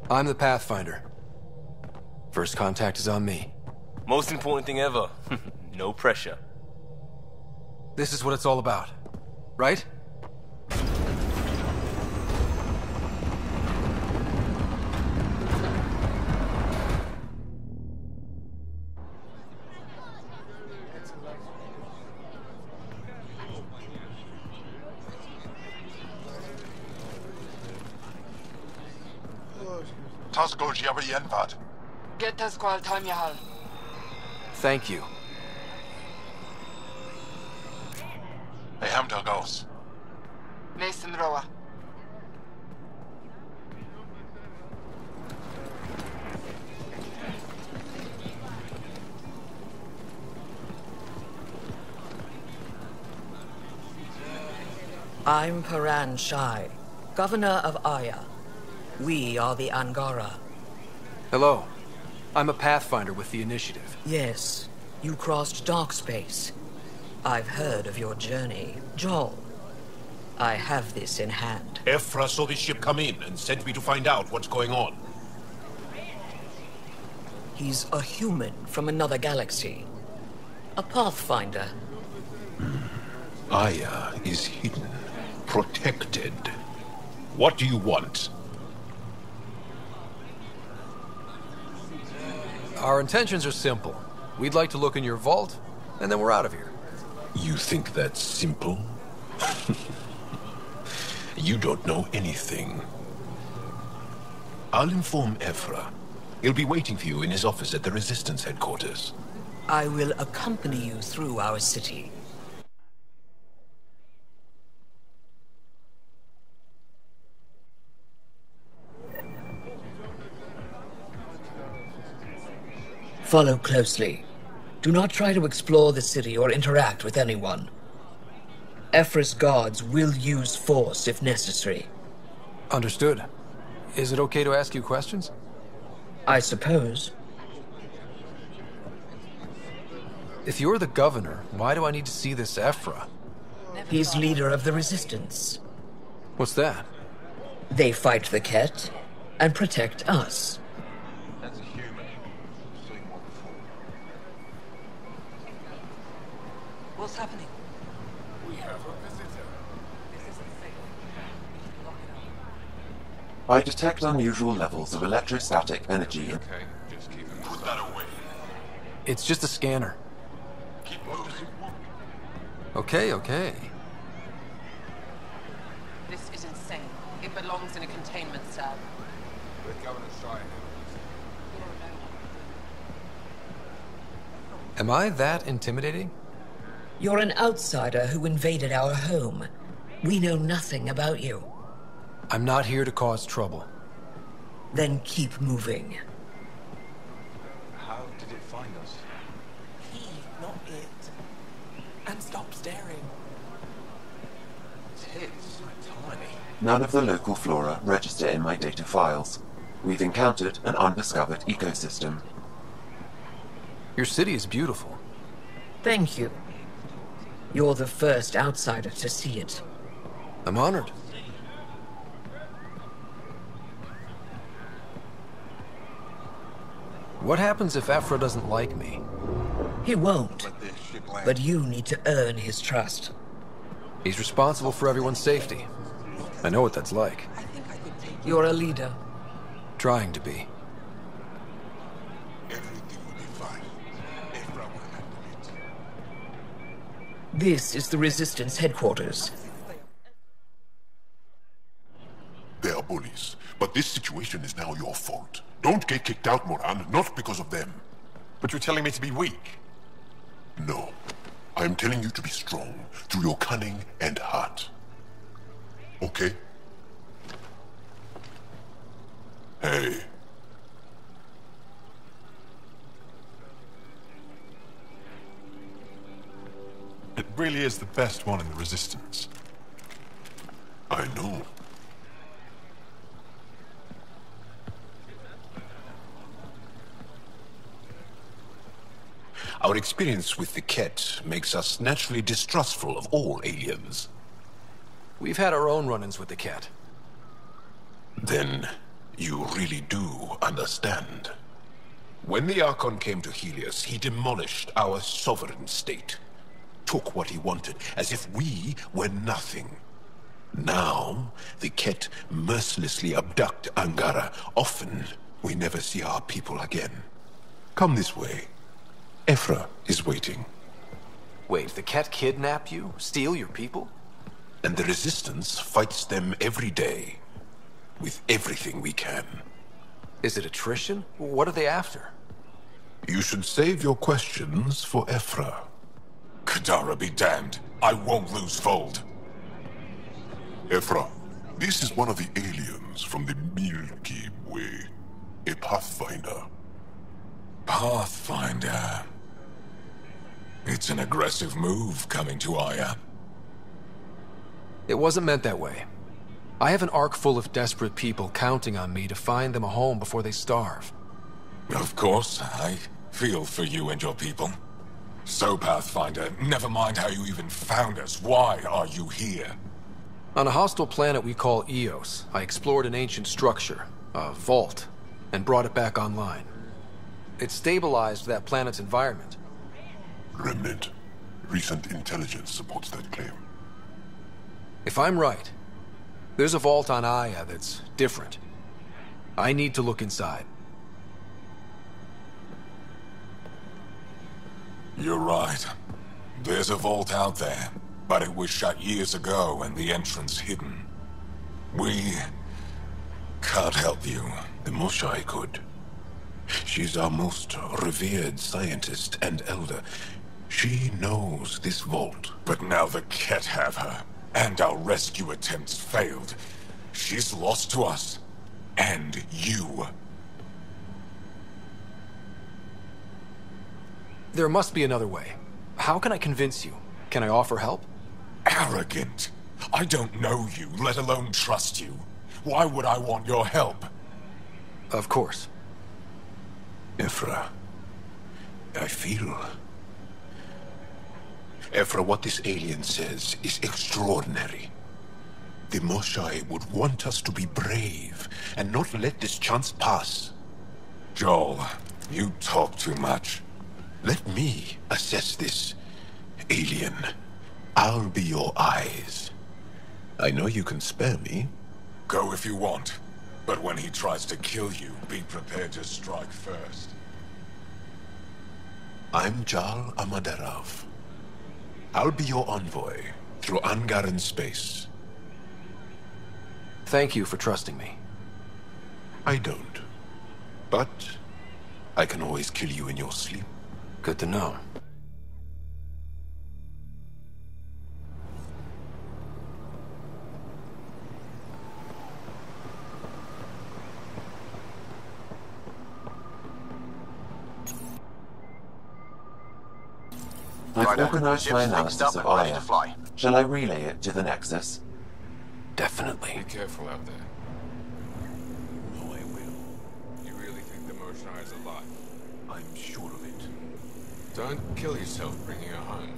S5: I'm the Pathfinder. First contact is on me.
S32: Most important thing ever. [laughs] no pressure.
S5: This is what it's all about, right?
S33: Tasgo Jabba
S31: Get the squad time Yahal.
S5: Thank you.
S33: Hey, Hamdal goes.
S31: Nathan Roa.
S34: I'm Paran Shie, Governor of Aya. We are the Angara.
S5: Hello. I'm a Pathfinder with the Initiative.
S34: Yes, you crossed dark space. I've heard of your journey, Jaal. I have this in hand.
S35: Ephra saw this ship come in and sent me to find out what's going on.
S34: He's a human from another galaxy. A Pathfinder.
S35: Aya is hidden, protected. What do you want?
S5: Our intentions are simple. We'd like to look in your vault, and then we're out of here.
S35: You think that's simple? [laughs] you don't know anything. I'll inform Ephra. He'll be waiting for you in his office at the Resistance headquarters.
S34: I will accompany you through our city. Follow closely. Do not try to explore the city or interact with anyone. Ephra's guards will use force if necessary.
S5: Understood. Is it okay to ask you questions?
S34: I suppose.
S5: If you're the governor, why do I need to see this Ephra?
S34: He's leader of the resistance.
S5: What's that?
S34: They fight the kett and protect us.
S2: What's happening?
S18: We have a visitor. This isn't sale.
S14: I detect unusual levels of electrostatic energy.
S18: Okay, just keep him Put that away.
S5: It's just a scanner.
S18: Keep moving.
S5: Okay, okay.
S27: This is insane. It belongs in a containment cell.
S18: Let Governor Shire
S5: Am I that intimidating?
S34: You're an outsider who invaded our home. We know nothing about you.
S5: I'm not here to cause trouble.
S34: Then keep moving.
S18: How did it find us?
S31: He, not it. And stop staring.
S18: Tits are tiny.
S14: None of the local flora register in my data files. We've encountered an undiscovered ecosystem.
S5: Your city is beautiful.
S34: Thank you. You're the first outsider to see it.
S5: I'm honored. What happens if Ephra doesn't like me?
S34: He won't.
S18: Let this ship land.
S34: But you need to earn his trust.
S5: He's responsible for everyone's safety. I know what that's like.
S34: You're a leader.
S5: Trying to be.
S18: Everything will be fine. Ephra will handle it.
S34: This is the Resistance headquarters.
S21: They are bullies, but this situation is now your fault. Don't get kicked out, Moran, not because of them.
S33: But you're telling me to be weak.
S21: No. I am telling you to be strong through your cunning and heart. Okay? Hey.
S33: It really is the best one in the Resistance.
S21: I know.
S35: Our experience with the kett makes us naturally distrustful of all aliens.
S5: We've had our own run-ins with the kett.
S35: Then you really do understand. When the Archon came to Heleus, he demolished our sovereign state. Took what he wanted, as if we were nothing. Now, the kett mercilessly abduct Angara. Often, we never see our people again. Come this way. Ephra is waiting.
S5: Wait, the kett kidnap you? Steal your people?
S35: And the Resistance fights them every day. With everything we can.
S5: Is it attrition? What are they after?
S35: You should save your questions for Ephra.
S36: Kadara be damned. I won't lose Voeld.
S21: Ephra, this is one of the aliens from the Milky Way. A Pathfinder.
S36: Pathfinder. It's an aggressive move coming to Aya.
S5: It wasn't meant that way. I have an ark full of desperate people counting on me to find them a home before they starve.
S36: Of course, I feel for you and your people. So, Pathfinder, never mind how you even found us. Why are you here?
S5: On a hostile planet we call Eos, I explored an ancient structure, a vault, and brought it back online. It stabilized that planet's environment.
S21: Remnant. Recent intelligence supports that claim.
S5: If I'm right, there's a vault on Aya that's different. I need to look inside.
S36: You're right. There's a vault out there, but it was shut years ago and the entrance hidden. We can't help you.
S35: The Moshae could. She's our most revered scientist and elder. She knows this vault.
S36: But now the kett have her, and our rescue attempts failed. She's lost to us. And you.
S5: There must be another way. How can I convince you? Can I offer help?
S36: Arrogant. I don't know you, let alone trust you. Why would I want your help?
S5: Of course.
S35: Ephra, I feel... Ephra, what this alien says is extraordinary. The Moshae would want us to be brave and not let this chance pass.
S36: Jaal, you talk too much.
S35: Let me assess this, alien. I'll be your eyes. I know you can spare me.
S36: Go if you want. But when he tries to kill you, be prepared to strike first.
S35: I'm Jaal Ama Darav. I'll be your envoy through Angaran space.
S5: Thank you for trusting me.
S35: I don't. But I can always kill you in your sleep.
S5: Good to know.
S14: I've
S21: Righto.
S14: organized my analysis of
S21: up
S14: Aya. Shall I relay it to the Nexus?
S5: Definitely.
S18: Be careful out there. No, I will. You really think the Moshae is alive?
S35: I'm sure of it.
S18: Don't kill yourself bringing her home.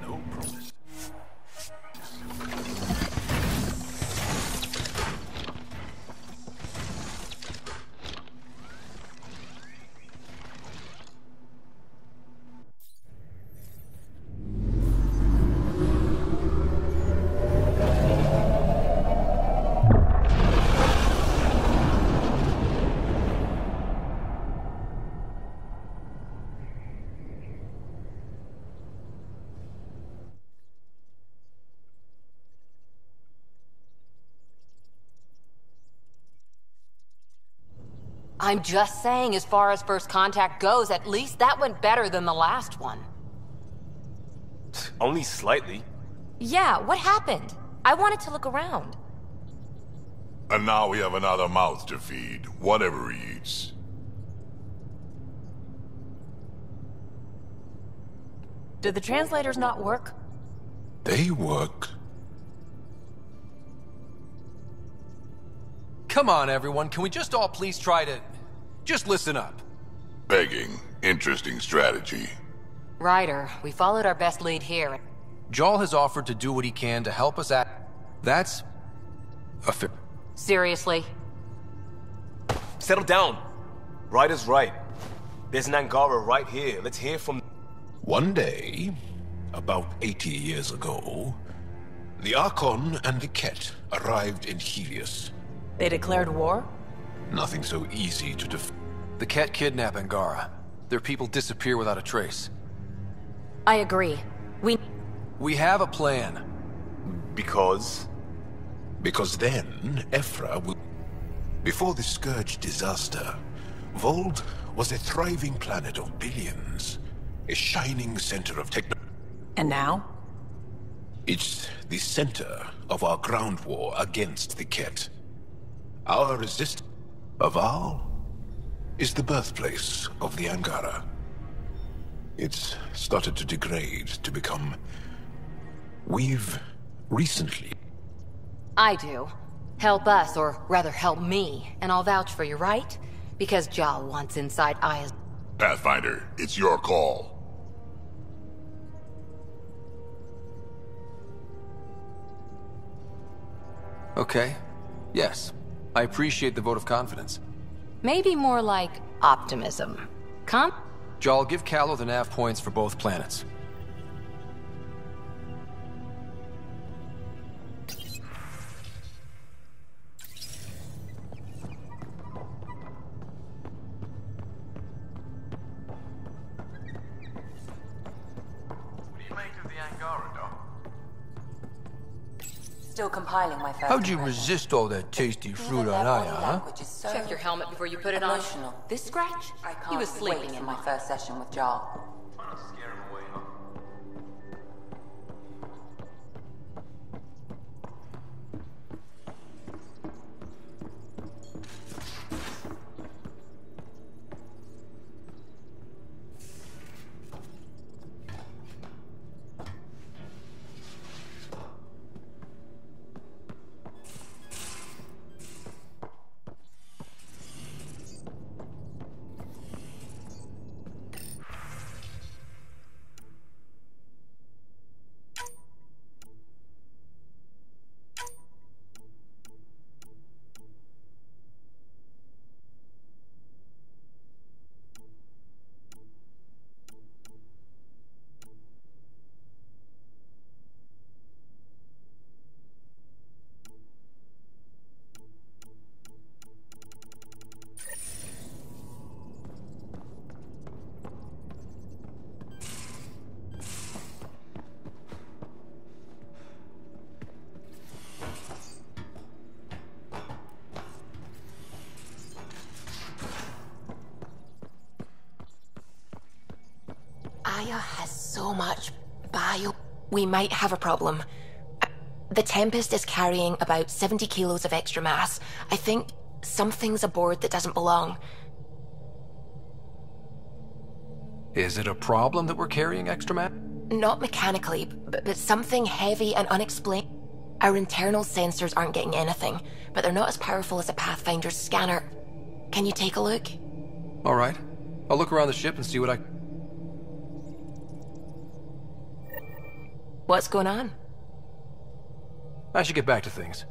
S35: No promise.
S3: I'm just saying, as far as first contact goes, at least that went better than the last one.
S32: Only slightly.
S37: Yeah, what happened? I wanted to look around.
S21: And now we have another mouth to feed, whatever he eats.
S37: Did the translators not work?
S35: They work.
S5: Come on, everyone. Can we just all please try to... Just listen up.
S21: Begging Interesting strategy.
S3: Ryder, we followed our best lead here.
S5: Jaal has offered to do what he can to help us act. That's... a fair...
S3: Seriously?
S32: Settle down. Ryder's right. There's an Angara right here. Let's hear from...
S35: One day, about 80 years ago, the Archon and the kett arrived in Heleus.
S31: They declared war?
S35: Nothing so easy to def-
S5: The kett kidnap Angara. Their people disappear without a trace.
S37: I agree. We...
S5: We have a plan.
S32: Because?
S35: Because then, Ephra will... Before the Scourge disaster, Voeld was a thriving planet of billions. A shining center of techno...
S31: And now?
S35: It's the center of our ground war against the kett. Our resist... Havarl is the birthplace of the Angara. It's started to degrade, to become... We've recently...
S3: I do. Help us, or rather help me, and I'll vouch for you, right? Because Jaal wants inside Aya's...
S21: Pathfinder, it's your call.
S5: Okay. Yes. I appreciate the vote of confidence.
S3: Maybe more like optimism. Come?
S5: Jaal, give Kallo the nav points for both planets.
S17: Still compiling my first
S5: How'd you
S17: impression.
S5: resist all that tasty fruit on Aya, huh?
S17: So
S3: Check your helmet before you put it on. This scratch?
S17: I can't
S3: He was
S17: wait
S3: sleeping
S17: for
S3: in
S17: my first session with
S6: Jaal.
S17: Aya has so much bio. We might have a problem. Uh, The Tempest is carrying about 70 kilos of extra mass. I think something's aboard that doesn't belong.
S5: Is it a problem that we're carrying extra mass?
S17: Not mechanically, but, but something heavy and unexplained. Our internal sensors aren't getting anything, but they're not as powerful as a Pathfinder's scanner. Can you take a look?
S5: All right. I'll look around the ship and see what I...
S17: What's going on?
S5: I should get back to things.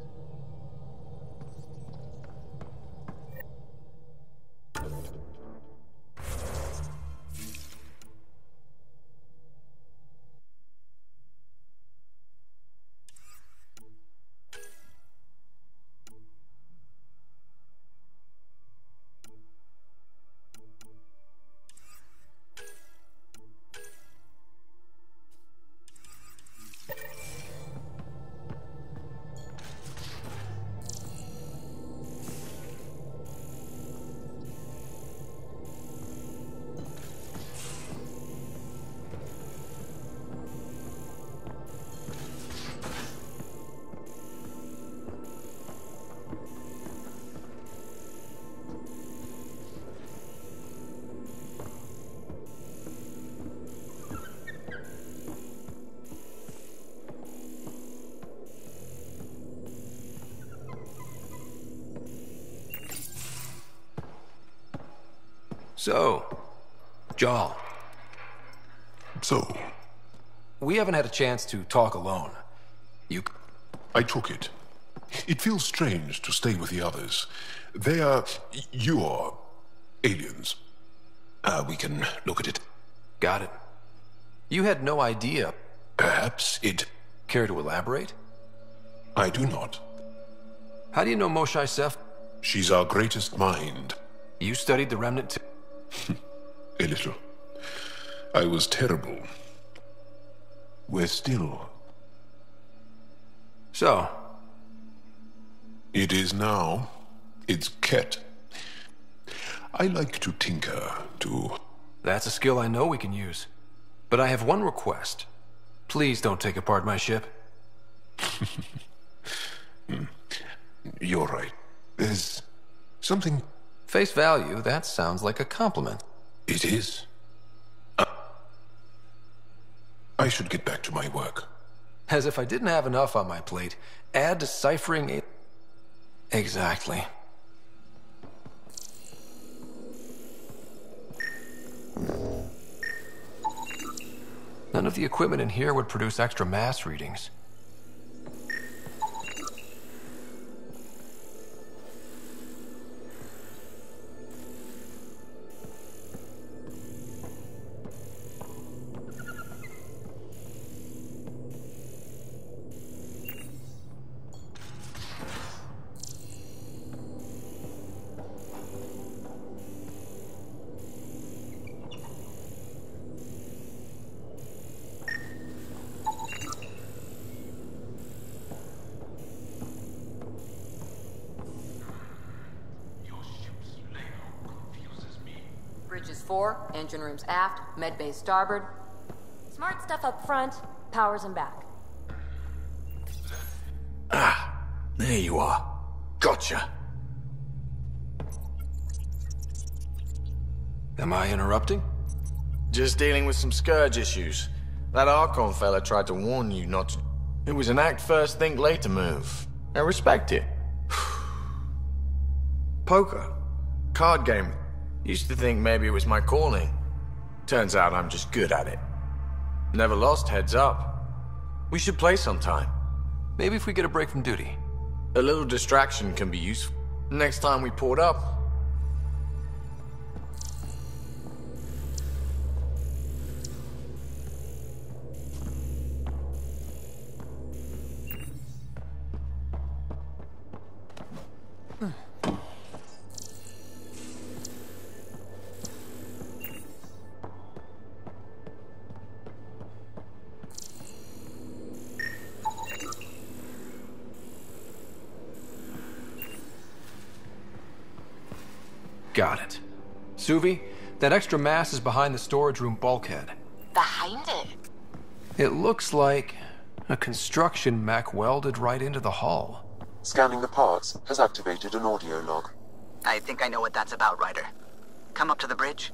S5: So, Jaal.
S35: So,
S5: We haven't had a chance to talk alone. You.
S35: I took it. It feels strange to stay with the others. They are. You are. aliens. Uh, we can look at it.
S5: Got it. You had no idea.
S35: Perhaps it.
S5: Care to elaborate?
S35: I do not.
S5: How do you know Moshae Sef?
S35: She's our greatest mind.
S5: You studied the Remnant too? [laughs]
S35: A little. I was terrible. We're still.
S5: So?
S35: It is now. It's kett. I like to tinker, to.
S5: That's a skill I know we can use. But I have one request. Please don't take apart my ship. [laughs]
S35: Hmm. You're right. There's something.
S5: Face value, that sounds like a compliment.
S35: It is. Uh, I should get back to my work.
S5: As if I didn't have enough on my plate, add deciphering a. Exactly. None of the equipment in here would produce extra mass readings.
S38: Rooms aft, med bay starboard. Smart stuff up front, powers in back.
S39: Ah, there you are. Gotcha.
S5: Am I interrupting?
S39: Just dealing with some scourge issues. That Archon fella tried to warn you not to. It was an act first, think later move. I respect it. [sighs] Poker. Card game. Used to think maybe it was my calling. Turns out I'm just good at it. Never lost heads up. We should play sometime.
S5: Maybe if we get a break from duty.
S39: A little distraction can be useful. Next time we port up,
S5: Got it. Suvi, that extra mass is behind the storage room bulkhead.
S17: Behind it?
S5: It looks like a construction mech welded right into the hull.
S14: Scanning the parts has activated an audio log.
S28: I think I know what that's about, Ryder. Come up to the bridge.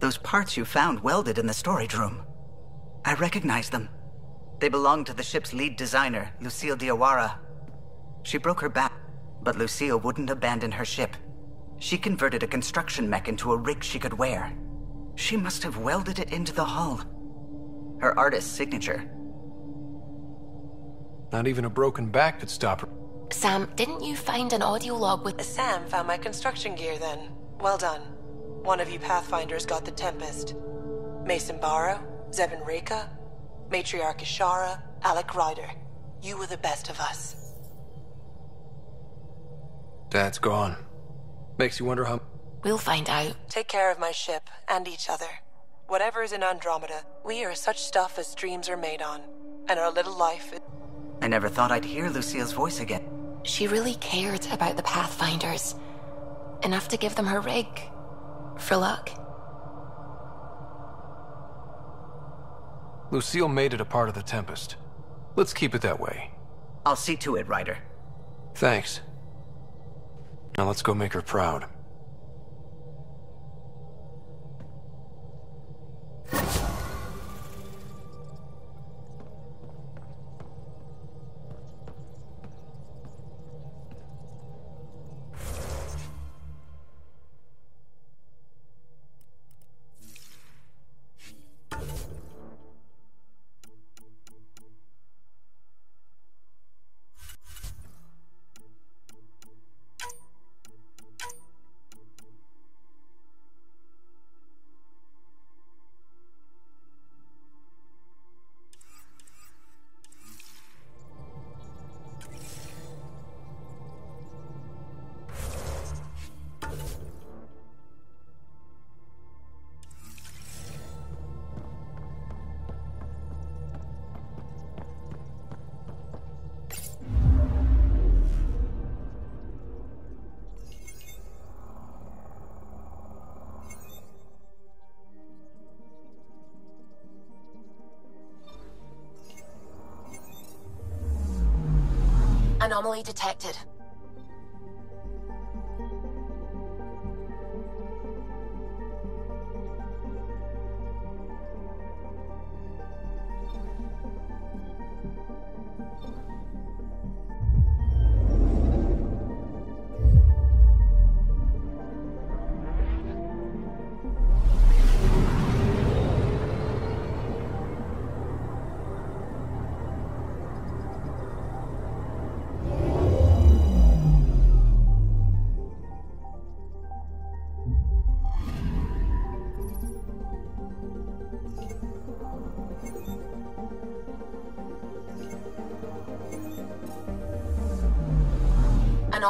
S28: Those parts you found welded in the storage room. I recognize them. They belong to the ship's lead designer, Lucille Diawara. She broke her back, but Lucille wouldn't abandon her ship. She converted a construction mech into a rig she could wear. She must have welded it into the hull. Her artist's signature.
S5: Not even a broken back could stop her.
S17: Sam, didn't you find an audio log with.
S40: Sam found my construction gear then. Well done. One of you Pathfinders got the Tempest. Macen Barro, Zevin Reka, Matriarch Ishara, Alec Ryder. You were the best of us.
S5: Dad's gone. Makes you wonder how.
S17: We'll find out.
S40: Take care of my ship and each other. Whatever is in Andromeda, we are such stuff as dreams are made on. And our little life is.
S28: I never thought I'd hear Lucille's voice again.
S17: She really cared about the Pathfinders. Enough to give them her rig for luck.
S5: Lucille made it a part of the Tempest. Let's keep it that way.
S28: I'll see to it, Ryder.
S5: Thanks. Now let's go make her proud.
S17: Anomaly detected.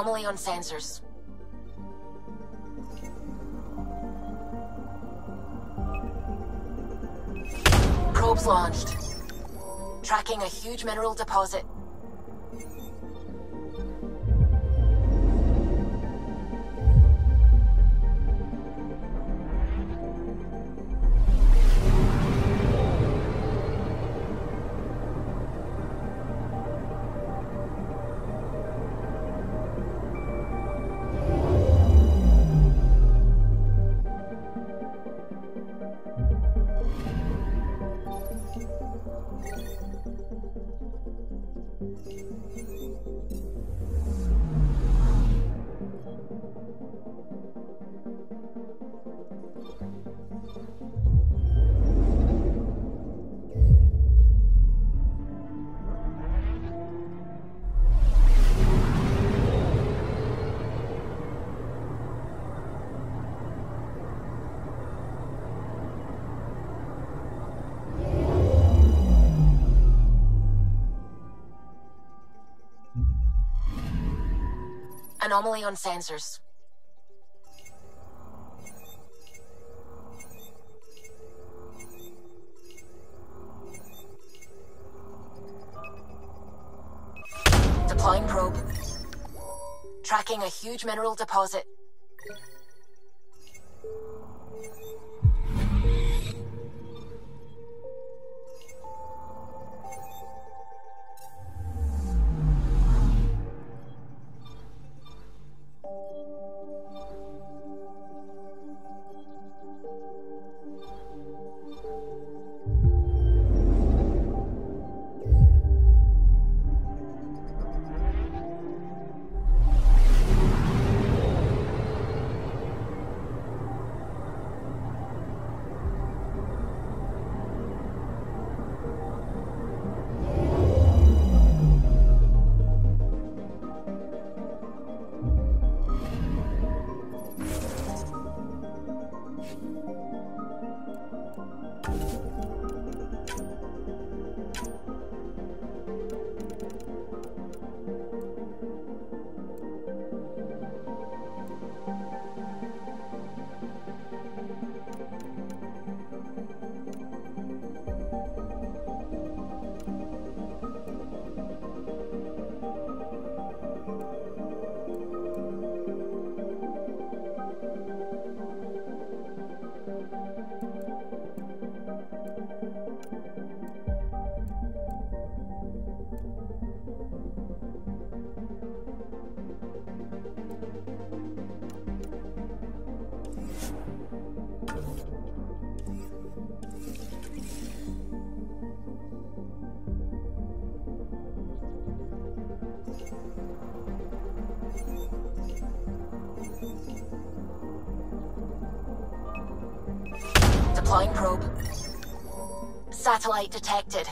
S17: Anomaly on sensors. Probes launched. Tracking a huge mineral deposit. Anomaly on sensors. Deploying probe. Tracking a huge mineral deposit. Satellite detected.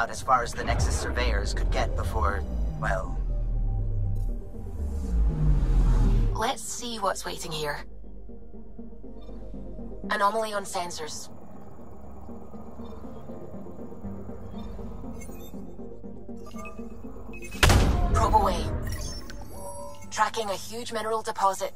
S28: About as far as the Nexus surveyors could get before, well,
S17: Let's see what's waiting here. Anomaly on sensors. Probe away. Tracking a huge mineral deposit